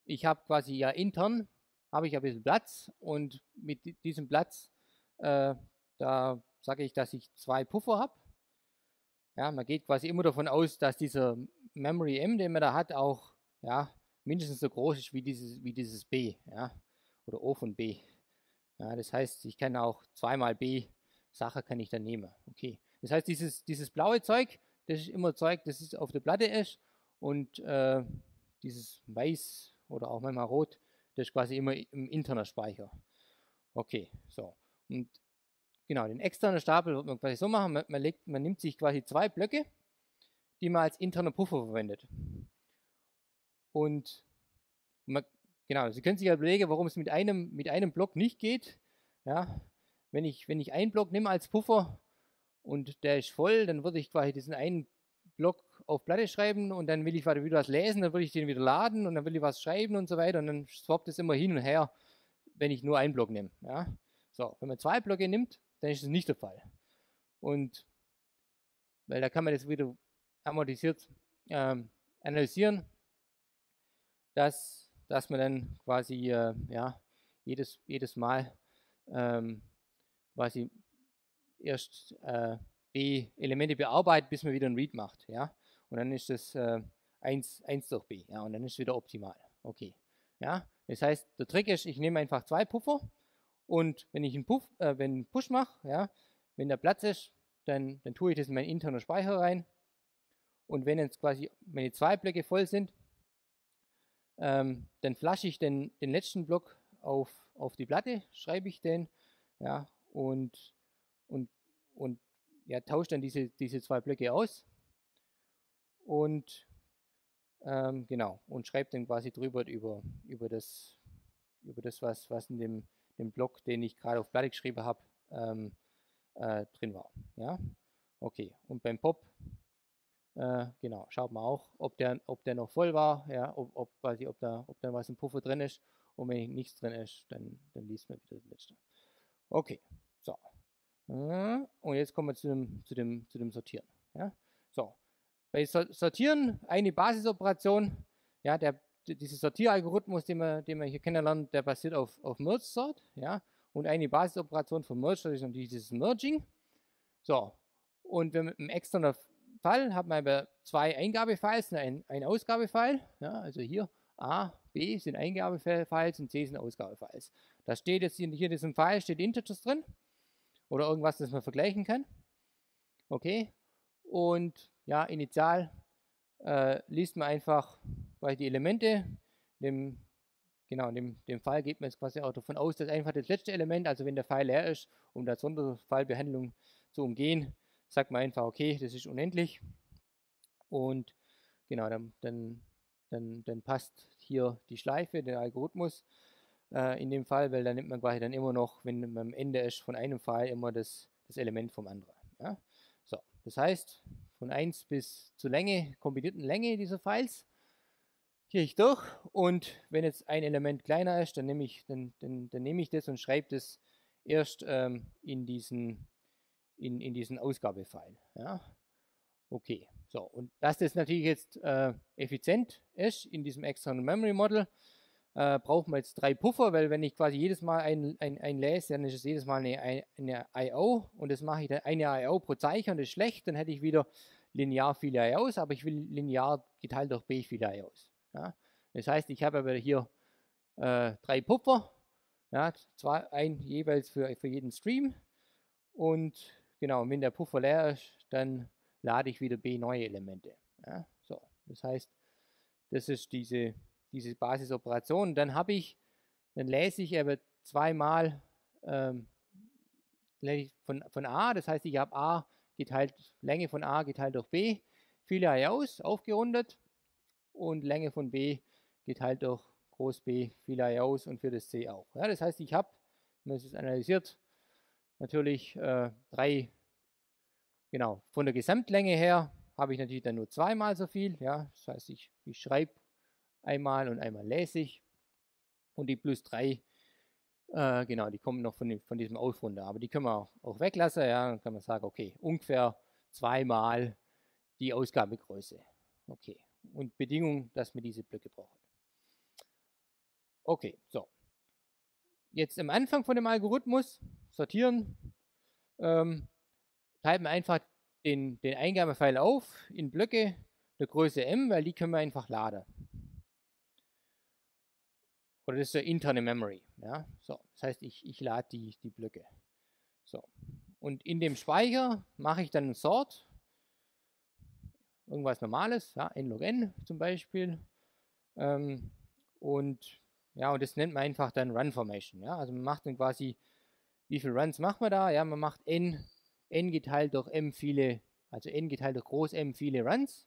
ich habe quasi ja intern, habe ich ein bisschen Platz und mit diesem Platz, äh, da sage ich, dass ich zwei Puffer habe. Ja, man geht quasi immer davon aus, dass dieser Memory M, den man da hat, auch ja, mindestens so groß ist wie dieses, wie dieses B, ja, oder O von B. Ja, das heißt, ich kann auch zweimal B Sache kann ich dann nehmen. Okay. Das heißt, dieses, dieses blaue Zeug, das ist immer Zeug, das ist auf der Platte ist und äh, dieses weiß oder auch manchmal rot, das ist quasi immer im internen Speicher. Okay, so. Und genau, den externen Stapel wird man quasi so machen, man, man, legt, man nimmt sich quasi zwei Blöcke, die man als interner Puffer verwendet. Und man, genau, Sie können sich ja überlegen, warum es mit einem, mit einem Block nicht geht. Ja, wenn ich, wenn ich einen Block nehme als Puffer und der ist voll, dann würde ich quasi diesen einen Block auf Platte schreiben und dann will ich wieder was lesen, dann will ich den wieder laden und dann will ich was schreiben und so weiter und dann swappt es immer hin und her, wenn ich nur einen Block nehme. Ja? So, wenn man zwei Blöcke nimmt, dann ist das nicht der Fall. Und weil da kann man das wieder amortisiert ähm, analysieren, dass, dass man dann quasi äh, ja, jedes, jedes Mal ähm, quasi erst äh, B Elemente bearbeitet, bis man wieder ein Read macht. Ja? Und dann ist das äh, 1, 1 durch B. Ja? Und dann ist es wieder optimal. Okay. Ja? Das heißt, der Trick ist, ich nehme einfach zwei Puffer und wenn ich einen, Puff, äh, wenn einen Push mache, ja, wenn der Platz ist, dann, dann tue ich das in meinen internen Speicher rein. Und wenn jetzt quasi meine zwei Blöcke voll sind, ähm, dann flasche ich den, den letzten Block auf, auf die Platte, schreibe ich den, ja, und, und, und ja, tausche dann diese, diese zwei Blöcke aus und ähm, genau, und schreibe dann quasi drüber über, über das, über das was, was in dem, dem Block, den ich gerade auf Platte geschrieben habe, ähm, äh, drin war. Ja, okay, und beim Pop äh, genau, schaut man auch, ob der, ob der noch voll war, ja, ob, ob, quasi, ob, da, ob da was im Puffer drin ist. Und wenn nichts drin ist, dann, dann liest man wieder das letzte. Okay, so. Äh, und jetzt kommen wir zu dem, zu dem, zu dem Sortieren. Ja? So, bei Sortieren eine Basisoperation, ja, der, dieser Sortieralgorithmus, den wir, den wir hier kennenlernen, der basiert auf, auf Merge Sort, ja, und eine Basisoperation von Merge Sort ist natürlich dieses Merging. So, und wenn mit einem externen Fall man aber zwei Eingabefiles und ein, ein Ausgabefile. Ja, also hier A, B sind Eingabefiles und C sind Ausgabefiles. Da steht jetzt hier in diesem File steht Integers drin oder irgendwas, das man vergleichen kann. Okay. Und ja, initial äh, liest man einfach die Elemente, dem, genau, in dem, dem Fall geht man jetzt quasi auch davon aus, dass einfach das letzte Element, also wenn der Pfeil leer ist, um da Sonderfallbehandlung zu umgehen, sagt man einfach, okay, das ist unendlich. Und genau, dann, dann, dann, dann passt hier die Schleife, der Algorithmus äh, in dem Fall, weil dann nimmt man quasi dann immer noch, wenn man am Ende ist von einem Pfeil, immer das, das Element vom anderen. Ja? So, das heißt, von 1 bis zur Länge, kombinierten Länge dieser Files, gehe ich durch und wenn jetzt ein Element kleiner ist, dann nehme ich, dann, dann, dann nehme ich das und schreibe das erst ähm, in diesen in, in diesen Ausgabefile. Ja? Okay, so und dass das natürlich jetzt äh, effizient ist in diesem externen Memory Model, äh, brauchen wir jetzt drei Puffer, weil wenn ich quasi jedes Mal ein, ein, ein lese, dann ist es jedes Mal eine, eine I.O. und das mache ich dann eine I.O. pro Zeichen das ist schlecht, dann hätte ich wieder linear viele I.O.s, aber ich will linear geteilt durch B viele I.O.s. Ja? Das heißt, ich habe aber hier äh, drei Puffer, ja, zwei, ein jeweils für, für jeden Stream und Genau, und wenn der Puffer leer ist, dann lade ich wieder B neue Elemente. Ja, so, das heißt, das ist diese, diese Basisoperation. Dann habe ich, dann lese ich aber zweimal ähm, von, von A, das heißt, ich habe A geteilt, Länge von A geteilt durch B, viele aus, aufgerundet und Länge von B geteilt durch Groß B, viele aus und für das C auch. Ja, das heißt, ich habe, wenn man es analysiert, natürlich äh, drei, genau, von der Gesamtlänge her habe ich natürlich dann nur zweimal so viel, ja, das heißt, ich, ich schreibe einmal und einmal lese ich. Und die plus drei, äh, genau, die kommen noch von, dem, von diesem Aufrunder, aber die können wir auch, auch weglassen, ja, dann kann man sagen, okay, ungefähr zweimal die Ausgabegröße, okay, und Bedingung, dass man diese Blöcke braucht. Okay, so. Jetzt am Anfang von dem Algorithmus sortieren, ähm, teilt man einfach den, den Eingabefile auf in Blöcke der Größe M, weil die können wir einfach laden. Oder das ist der interne Memory. Ja? So, das heißt, ich, ich lade die, die Blöcke. So. Und in dem Speicher mache ich dann einen Sort. Irgendwas Normales, ja, n log n zum Beispiel. Ähm, und ja, und das nennt man einfach dann Run Formation. Ja? Also man macht dann quasi wie viele Runs macht man da? Ja, man macht n, n geteilt durch m viele, also n geteilt durch groß m viele Runs.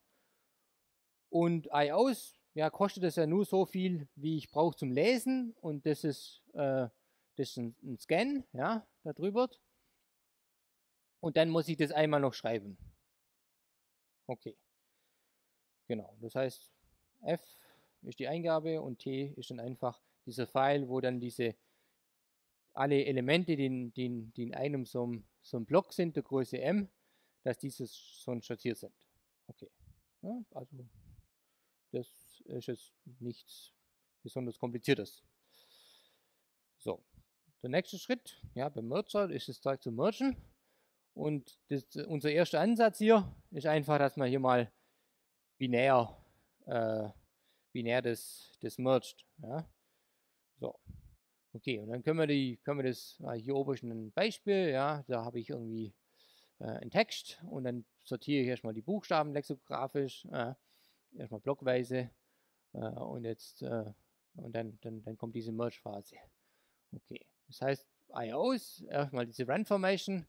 Und I aus, ja, kostet das ja nur so viel, wie ich brauche zum Lesen. Und das ist, äh, das ist ein, ein Scan, ja, da drüber. Und dann muss ich das einmal noch schreiben. Okay. genau, das heißt, F ist die Eingabe und T ist dann einfach dieser Pfeil, wo dann diese alle Elemente, die in, die, die in einem so einem, so einem Block sind, der Größe M, dass diese schon sortiert sind. Okay. Ja, also das ist jetzt nichts besonders kompliziertes. So, der nächste Schritt, ja, beim Merger ist es Zeug zu mergen. Und das, unser erster Ansatz hier ist einfach, dass man hier mal binär, äh, binär das, das merged. Ja. So. Okay, und dann können wir, die, können wir das, hier oben ist ein Beispiel, ja, da habe ich irgendwie äh, einen Text und dann sortiere ich erstmal die Buchstaben lexikografisch, äh, erstmal blockweise äh, und jetzt, äh, und dann, dann, dann kommt diese Merge-Phase. Okay, das heißt, IOs, erstmal diese Run-Formation,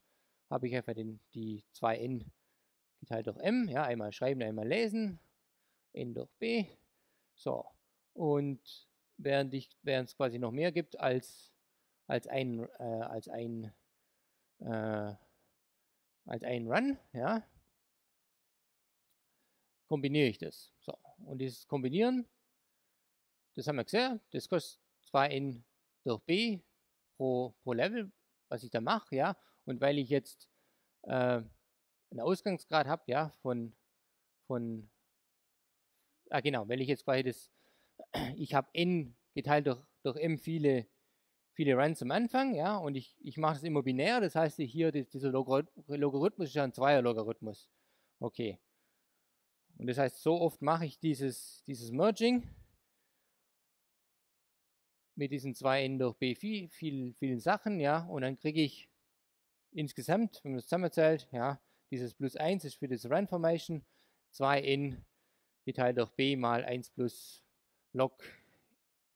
habe ich einfach den, die 2n geteilt durch m, ja, einmal schreiben, einmal lesen, n durch b, so, und während es quasi noch mehr gibt als, als ein, äh, als ein, äh, als ein Run, ja, kombiniere ich das. So, und dieses Kombinieren, das haben wir gesehen, das kostet 2n durch b pro, pro Level, was ich da mache, ja, und weil ich jetzt äh, einen Ausgangsgrad habe, ja, von, von, ah genau, weil ich jetzt quasi das, ich habe n geteilt durch, durch m viele, viele Runs am Anfang, ja, und ich, ich mache das immer binär, das heißt hier, dieser Logarithmus ist ja ein Zweier-Logarithmus. Okay. Und das heißt, so oft mache ich dieses, dieses Merging mit diesen zwei n durch b viel, viel, vielen Sachen, ja, und dann kriege ich insgesamt, wenn man das zusammenzählt, ja, dieses plus 1 ist für das Run Formation, 2n geteilt durch b mal 1 plus log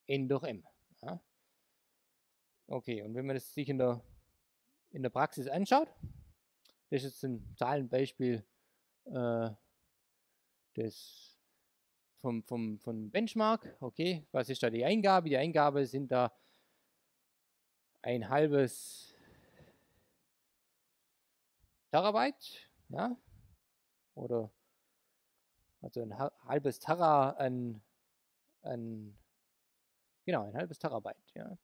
n durch m. Ja. Okay, und wenn man das sich in der, in der Praxis anschaut, das ist jetzt ein Zahlenbeispiel äh, des, vom, vom, vom Benchmark. Okay, was ist da die Eingabe? Die Eingabe sind da ein halbes Terabyte, ja, oder also ein halbes Tera an, an genau, ein halbes Terabyte, ja.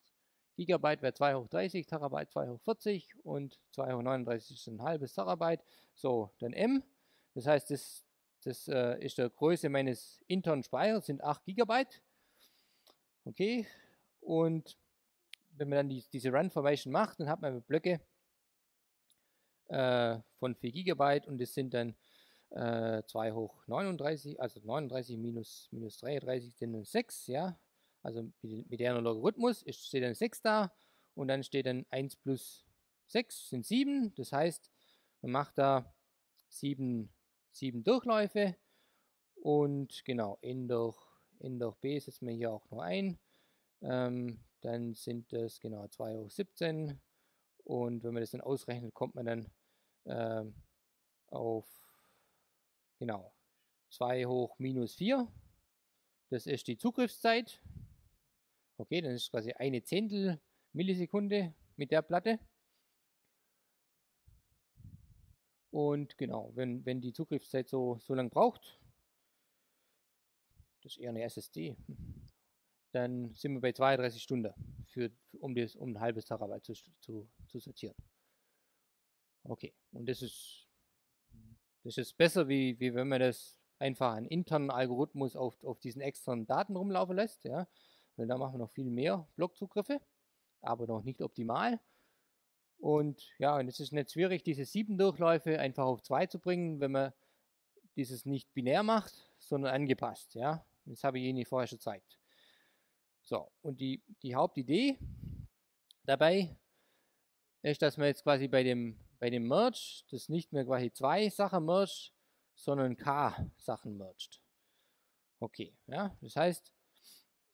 Gigabyte wäre 2 hoch 30, Terabyte 2 hoch 40 und 2 hoch 39 ist ein halbes Terabyte. So, dann M, das heißt, das, das äh, ist der Größe meines internen Speichers, sind 8 Gigabyte. Okay, und wenn man dann die, diese Run-Formation macht, dann hat man Blöcke, äh, von 4 GB und es sind dann äh, 2 hoch 39, also 39 minus, minus 33 sind dann 6, ja. Also mit der Logarithmus ist, steht dann 6 da und dann steht dann 1 plus 6 sind 7. Das heißt, man macht da 7, 7 Durchläufe und genau, n durch, n durch b setzen wir hier auch noch ein. Ähm, dann sind das genau 2 hoch 17 und wenn man das dann ausrechnet, kommt man dann äh, auf genau 2 hoch minus 4. Das ist die Zugriffszeit. Okay, dann ist quasi eine Zehntel Millisekunde mit der Platte. Und genau, wenn, wenn die Zugriffszeit so, so lang braucht, das ist eher eine SSD, dann sind wir bei 32 Stunden, für, um, das, um ein halbes Terabyte zu, zu, zu sortieren. Okay, und das ist, das ist besser, wie, wie wenn man das einfach einen internen Algorithmus auf, auf diesen externen Daten rumlaufen lässt, ja, weil da machen wir noch viel mehr Blockzugriffe, aber noch nicht optimal. Und ja, und es ist nicht schwierig, diese sieben Durchläufe einfach auf zwei zu bringen, wenn man dieses nicht binär macht, sondern angepasst, ja. Das habe ich Ihnen vorher schon gezeigt. So, und die, die Hauptidee dabei ist, dass man jetzt quasi bei dem bei dem Merge das nicht mehr quasi zwei Sachen merged, sondern K-Sachen merged. Okay, ja, das heißt,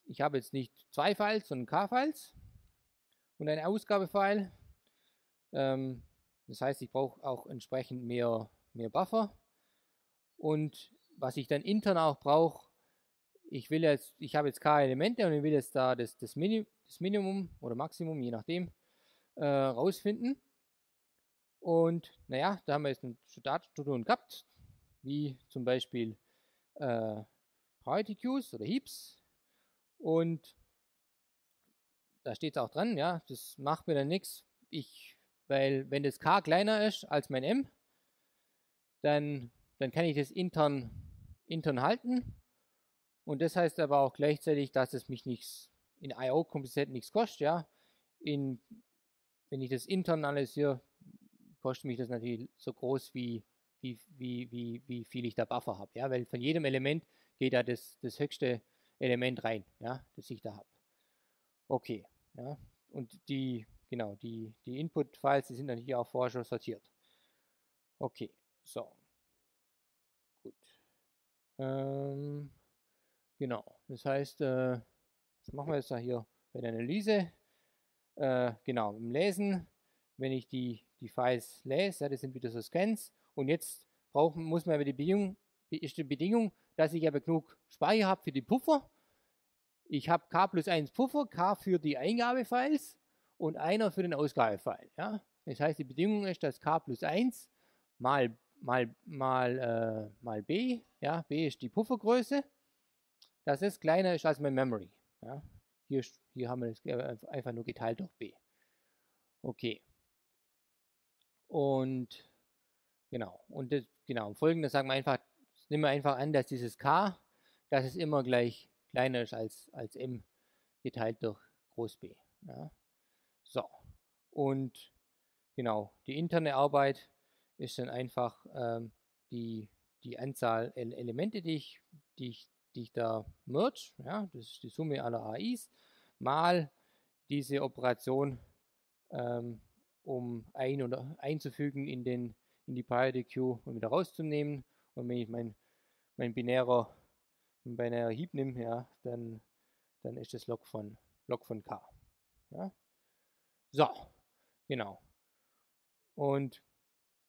ich habe jetzt nicht zwei Files, sondern K-Files und ein Ausgabefile. Ähm, das heißt, ich brauche auch entsprechend mehr, mehr Buffer. Und was ich dann intern auch brauche, ich will jetzt, ich habe jetzt K-Elemente und ich will jetzt da das, das, Mini, das Minimum oder Maximum, je nachdem, äh, rausfinden. Und naja, da haben wir jetzt ein Datenstrukturen gehabt, wie zum Beispiel äh, Priority Queues oder Heaps und da steht es auch dran, ja, das macht mir dann nichts. Ich, weil wenn das K kleiner ist als mein M, dann, dann kann ich das intern, intern halten. Und das heißt aber auch gleichzeitig, dass es mich nichts in IO-Komplexität nichts kostet, ja. In, wenn ich das intern analysiere, kostet mich das natürlich so groß wie, wie, wie, wie, wie viel ich da Buffer habe, ja, weil von jedem Element geht da das, das höchste Element rein, ja, das ich da habe. Okay, ja, und die, genau, die, die Input-Files, die sind dann hier auch vorher schon sortiert. Okay, so. Gut. Ähm, genau, das heißt, äh, was machen wir jetzt da hier bei der Analyse? Äh, genau, im Lesen, wenn ich die, die Files lese, ja, das sind wieder so Scans, und jetzt brauchen, muss man aber die Bedingung, ist die Bedingung, dass ich aber genug Speicher habe für die Puffer. Ich habe K plus 1 Puffer, K für die Eingabefiles und einer für den Ausgabefile. Ja? Das heißt, die Bedingung ist, dass K plus 1 mal, mal, mal, äh, mal B, ja, B ist die Puffergröße, dass es kleiner ist als mein Memory. Ja? Hier, hier haben wir das einfach nur geteilt durch B. Okay. Und genau, und das, genau, folgendes sagen wir einfach, nehmen wir einfach an, dass dieses K, dass es immer gleich kleiner ist als, als M geteilt durch Groß B. Ja. So, und genau, die interne Arbeit ist dann einfach ähm, die, die Anzahl Elemente, die ich, die ich, die ich da merge, ja, das ist die Summe aller AIs, mal diese Operation, ähm, um ein- oder einzufügen in, den, in die Priority Queue und wieder rauszunehmen. Und wenn ich mein, mein binärer, binärer Heap nehme, ja, dann, dann ist das Log von, Log von K. Ja. So, genau. Und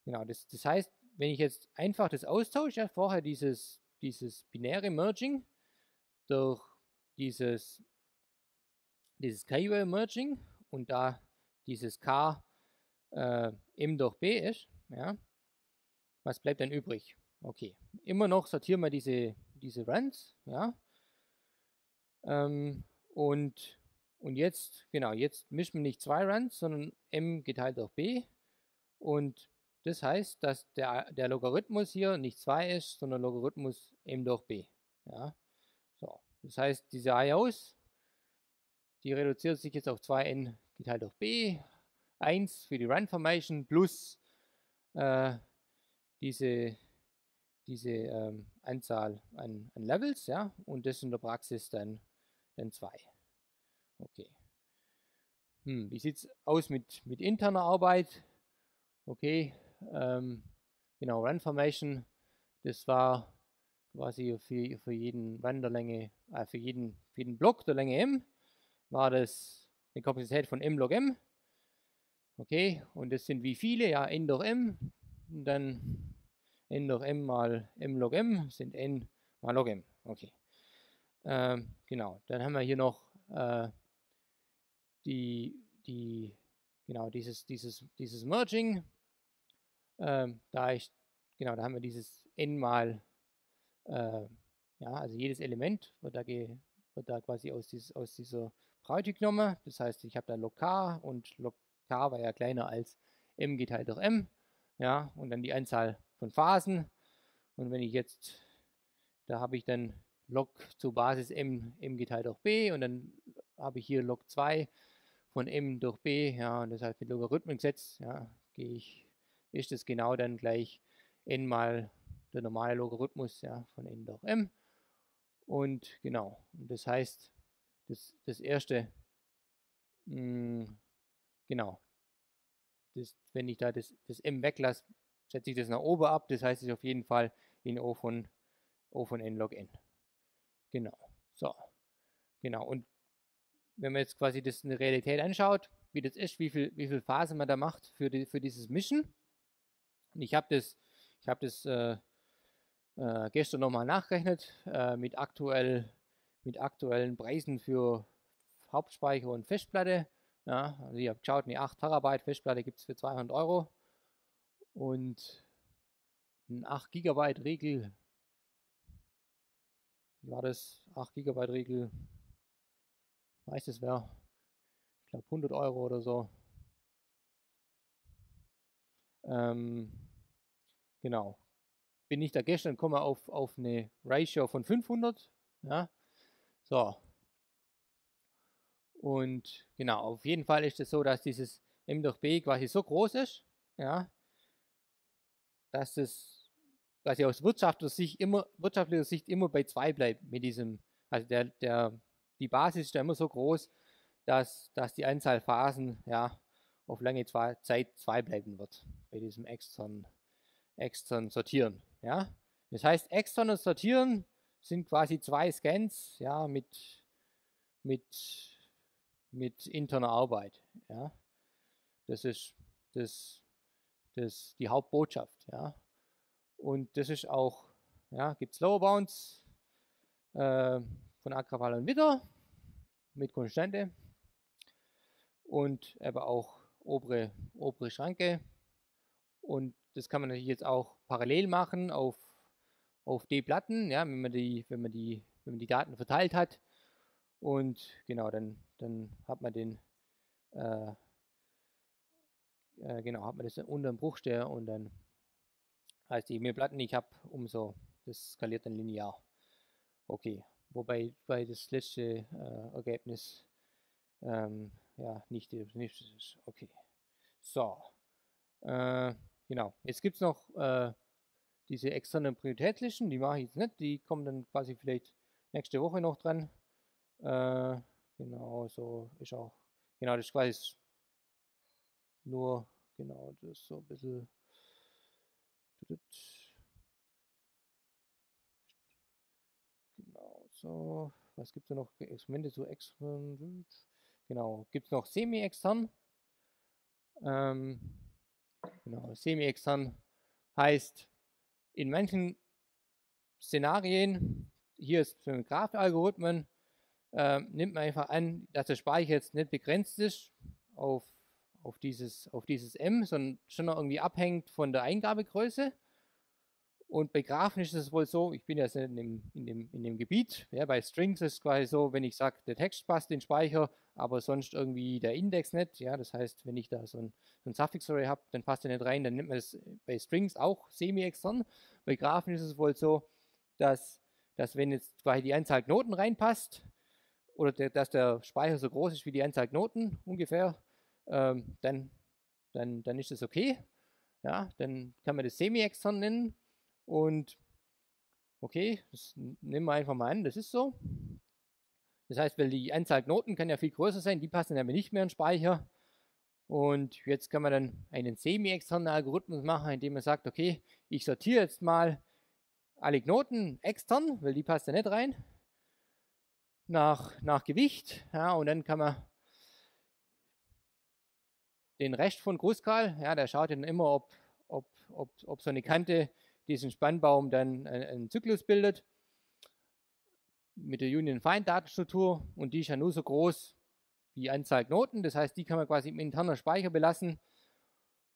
genau, das, das heißt, wenn ich jetzt einfach das austausche, ja, vorher dieses, dieses binäre Merging durch dieses, dieses K-Well Merging und da dieses K äh, M durch B ist, ja, was bleibt dann übrig? Okay, immer noch sortieren wir diese, diese Runs, ja, ähm, und und jetzt, genau, jetzt mischen wir nicht zwei Runs, sondern m geteilt durch b. Und das heißt, dass der, der Logarithmus hier nicht 2 ist, sondern Logarithmus m durch b. Ja, so. Das heißt, diese IOs, die reduziert sich jetzt auf 2n geteilt durch b, 1 für die Run Formation plus äh, diese, diese ähm, Anzahl an, an, Levels, ja, und das in der Praxis dann, dann 2. Okay. Hm, wie sieht es aus mit, mit interner Arbeit? Okay, ähm, genau, Run Formation, das war quasi für, für jeden Run der Länge, äh, für, jeden, für jeden Block der Länge m, war das eine Komplexität von m log m. Okay, und das sind wie viele? Ja, n durch m, und dann n durch m mal m log m sind n mal log m. Okay. Ähm, genau, dann haben wir hier noch äh, die, die, genau, dieses, dieses, dieses Merging, ähm, da ich, genau, da haben wir dieses n mal, äh, ja, also jedes Element wird da, ge, wird da quasi aus, dieses, aus dieser Breite genommen. Das heißt, ich habe da log k und log k war ja kleiner als m geteilt durch m, ja, und dann die Anzahl von Phasen. Und wenn ich jetzt, da habe ich dann log zur Basis m, m geteilt durch b und dann habe ich hier log 2 von m durch b, ja, und das heißt mit Logarithmengesetz, ja, gehe ich, ist es genau dann gleich n mal der normale Logarithmus, ja, von n durch m. Und genau, und das heißt, das, das erste, mh, hm, genau, das, wenn ich da das, das m weglasse, setze ich das nach oben ab, das heißt, es ist auf jeden Fall in O von, O von n log n. Genau, so, genau, und wenn man jetzt quasi das in der Realität anschaut, wie das ist, wie viel, wie viel Phase man da macht für, die, für dieses Mischen. Und ich habe das, ich habe das äh, äh, gestern nochmal nachgerechnet äh, mit, aktuell, mit aktuellen Preisen für Hauptspeicher und Festplatte. Ja, also ich habe geschaut, eine 8 Terabyte Festplatte gibt es für 200 Euro und ein 8 Gigabyte Riegel wie war das? 8 GB Regel. Weiß es wer? Ich glaube 100 Euro oder so. Ähm, genau. Bin ich da gestern, komme auf, auf eine Ratio von 500. Ja. So. Und genau, auf jeden Fall ist es so, dass dieses M durch B quasi so groß ist, ja, dass es quasi aus wirtschaftlicher Sicht immer, wirtschaftlicher Sicht immer bei 2 bleibt mit diesem, also der, der, die Basis ist ja immer so groß, dass, dass die Anzahl Phasen ja auf lange zwei, Zeit 2 bleiben wird bei diesem externen, externen Sortieren. Ja? Das heißt, externes Sortieren sind quasi zwei Scans ja, mit, mit, mit interner Arbeit. Ja? Das ist das, das, die Hauptbotschaft. Ja? Und das ist auch, ja, gibt es Lower Bounds äh, von Agraval und Witter mit Konstante und aber auch obere, obere Schranke. Und das kann man natürlich jetzt auch parallel machen auf, auf D-Platten, ja, wenn wenn wenn man die Daten verteilt hat. Und genau, dann, dann hat man den, äh, äh, genau, hat man das unter dem Bruchstern und dann heißt, je mehr Platten ich habe, umso das skaliert dann linear. Okay, wobei bei das letzte äh, Ergebnis ähm, ja nicht, nicht ist. Okay, so. Äh, genau, jetzt gibt es noch äh, diese externen Prioritätslisten, die mache ich jetzt nicht, die kommen dann quasi vielleicht nächste Woche noch dran. Äh, genau, so ist auch, genau, das quasi nur, genau, das ist so ein bisschen Genau, so. Was gibt es noch? Experimente so extern. Genau, gibt es noch semi-extern. Ähm, genau, semi-extern heißt, in manchen Szenarien, hier ist für Graph-Algorithmen, äh, nimmt man einfach an, dass der Speicher jetzt nicht begrenzt ist auf auf dieses, auf dieses M, sondern schon noch irgendwie abhängt von der Eingabegröße. Und bei Graphen ist es wohl so, ich bin jetzt in dem, in dem, in dem Gebiet, ja, bei Strings ist es quasi so, wenn ich sage, der Text passt in den Speicher, aber sonst irgendwie der Index nicht, ja, das heißt, wenn ich da so ein, so ein Suffix-Array habe, dann passt er nicht rein, dann nimmt man das bei Strings auch semi-extern. Bei Graphen ist es wohl so, dass, dass wenn jetzt quasi die Anzahl Knoten reinpasst, oder der, dass der Speicher so groß ist wie die Anzahl Knoten ungefähr, ähm, dann, dann, dann ist das okay. Ja, dann kann man das semi-extern nennen. Und okay, das nehmen wir einfach mal an, das ist so. Das heißt, weil die Anzahl Knoten kann ja viel größer sein, die passen aber nicht mehr in den Speicher. Und jetzt kann man dann einen semi-externen Algorithmus machen, indem man sagt, okay, ich sortiere jetzt mal alle Knoten extern, weil die passt ja nicht rein, nach, nach Gewicht. Ja, und dann kann man den Rest von Gruskal, ja, der schaut dann immer, ob, ob, ob, ob so eine Kante diesen Spannbaum dann einen Zyklus bildet mit der Union-Find-Datenstruktur und die ist ja nur so groß wie Anzahl Knoten, das heißt, die kann man quasi im internen Speicher belassen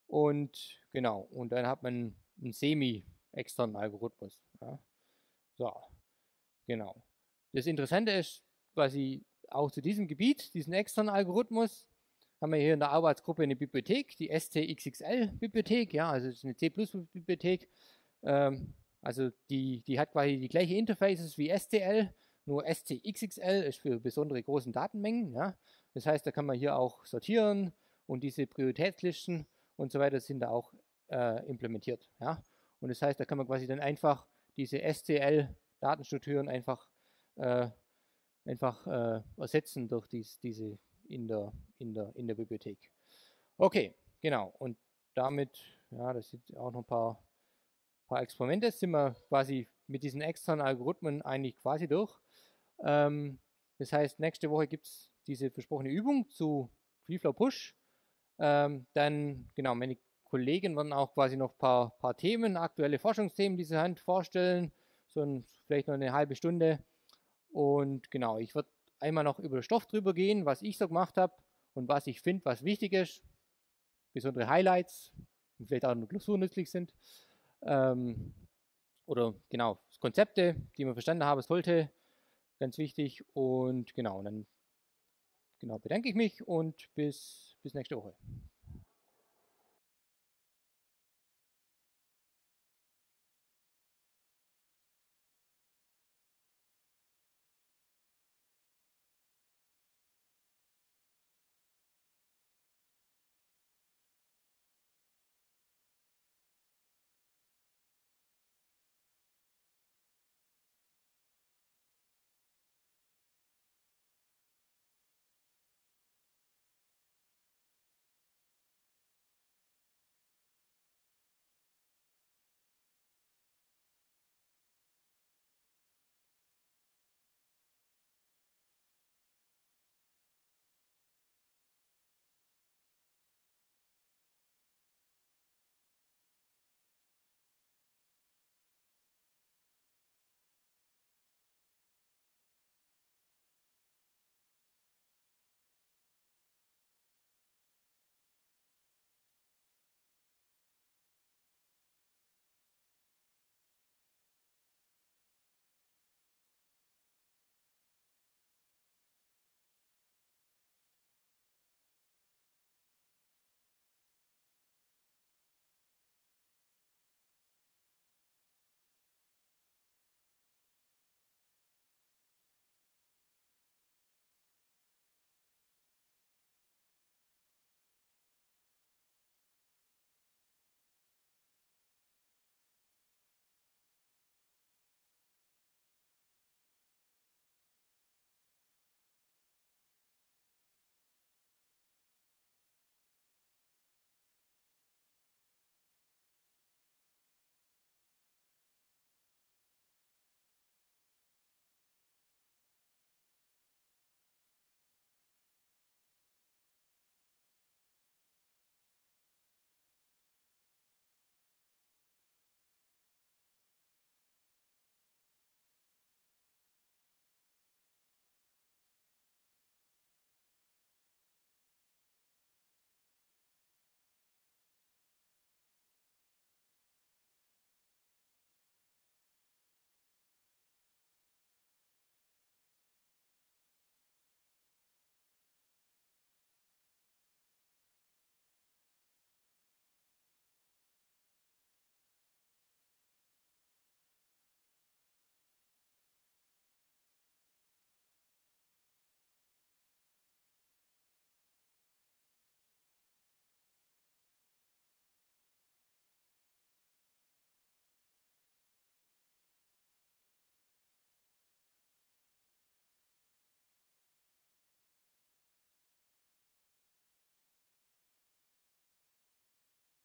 und genau, und dann hat man einen semi-externen Algorithmus. Ja. So, genau. Das Interessante ist quasi auch zu diesem Gebiet, diesen externen Algorithmus, haben wir hier in der Arbeitsgruppe eine Bibliothek, die STXXL-Bibliothek, ja, also das ist eine C++-Bibliothek. Ähm, also die, die hat quasi die gleiche Interfaces wie STL, nur STXXL ist für besondere großen Datenmengen. Ja. Das heißt, da kann man hier auch sortieren und diese Prioritätslisten und so weiter sind da auch äh, implementiert. Ja. Und das heißt, da kann man quasi dann einfach diese STL-Datenstrukturen einfach, äh, einfach äh, ersetzen durch dies, diese in der, in der, in der Bibliothek. Okay, genau. Und damit, ja, das sind auch noch ein paar, paar Experimente, sind wir quasi mit diesen externen Algorithmen eigentlich quasi durch. Ähm, das heißt, nächste Woche gibt es diese versprochene Übung zu FreeFlow Push. Ähm, dann, genau, meine Kollegen werden auch quasi noch ein paar, paar Themen, aktuelle Forschungsthemen diese Hand vorstellen. So ein, vielleicht noch eine halbe Stunde. Und genau, ich würde einmal noch über den Stoff drüber gehen, was ich so gemacht habe und was ich finde, was wichtig ist, besondere Highlights und vielleicht auch eine Klausur nützlich sind. Ähm, oder genau, Konzepte, die man verstanden haben sollte, ganz wichtig. Und genau, dann genau bedanke ich mich und bis, bis nächste Woche.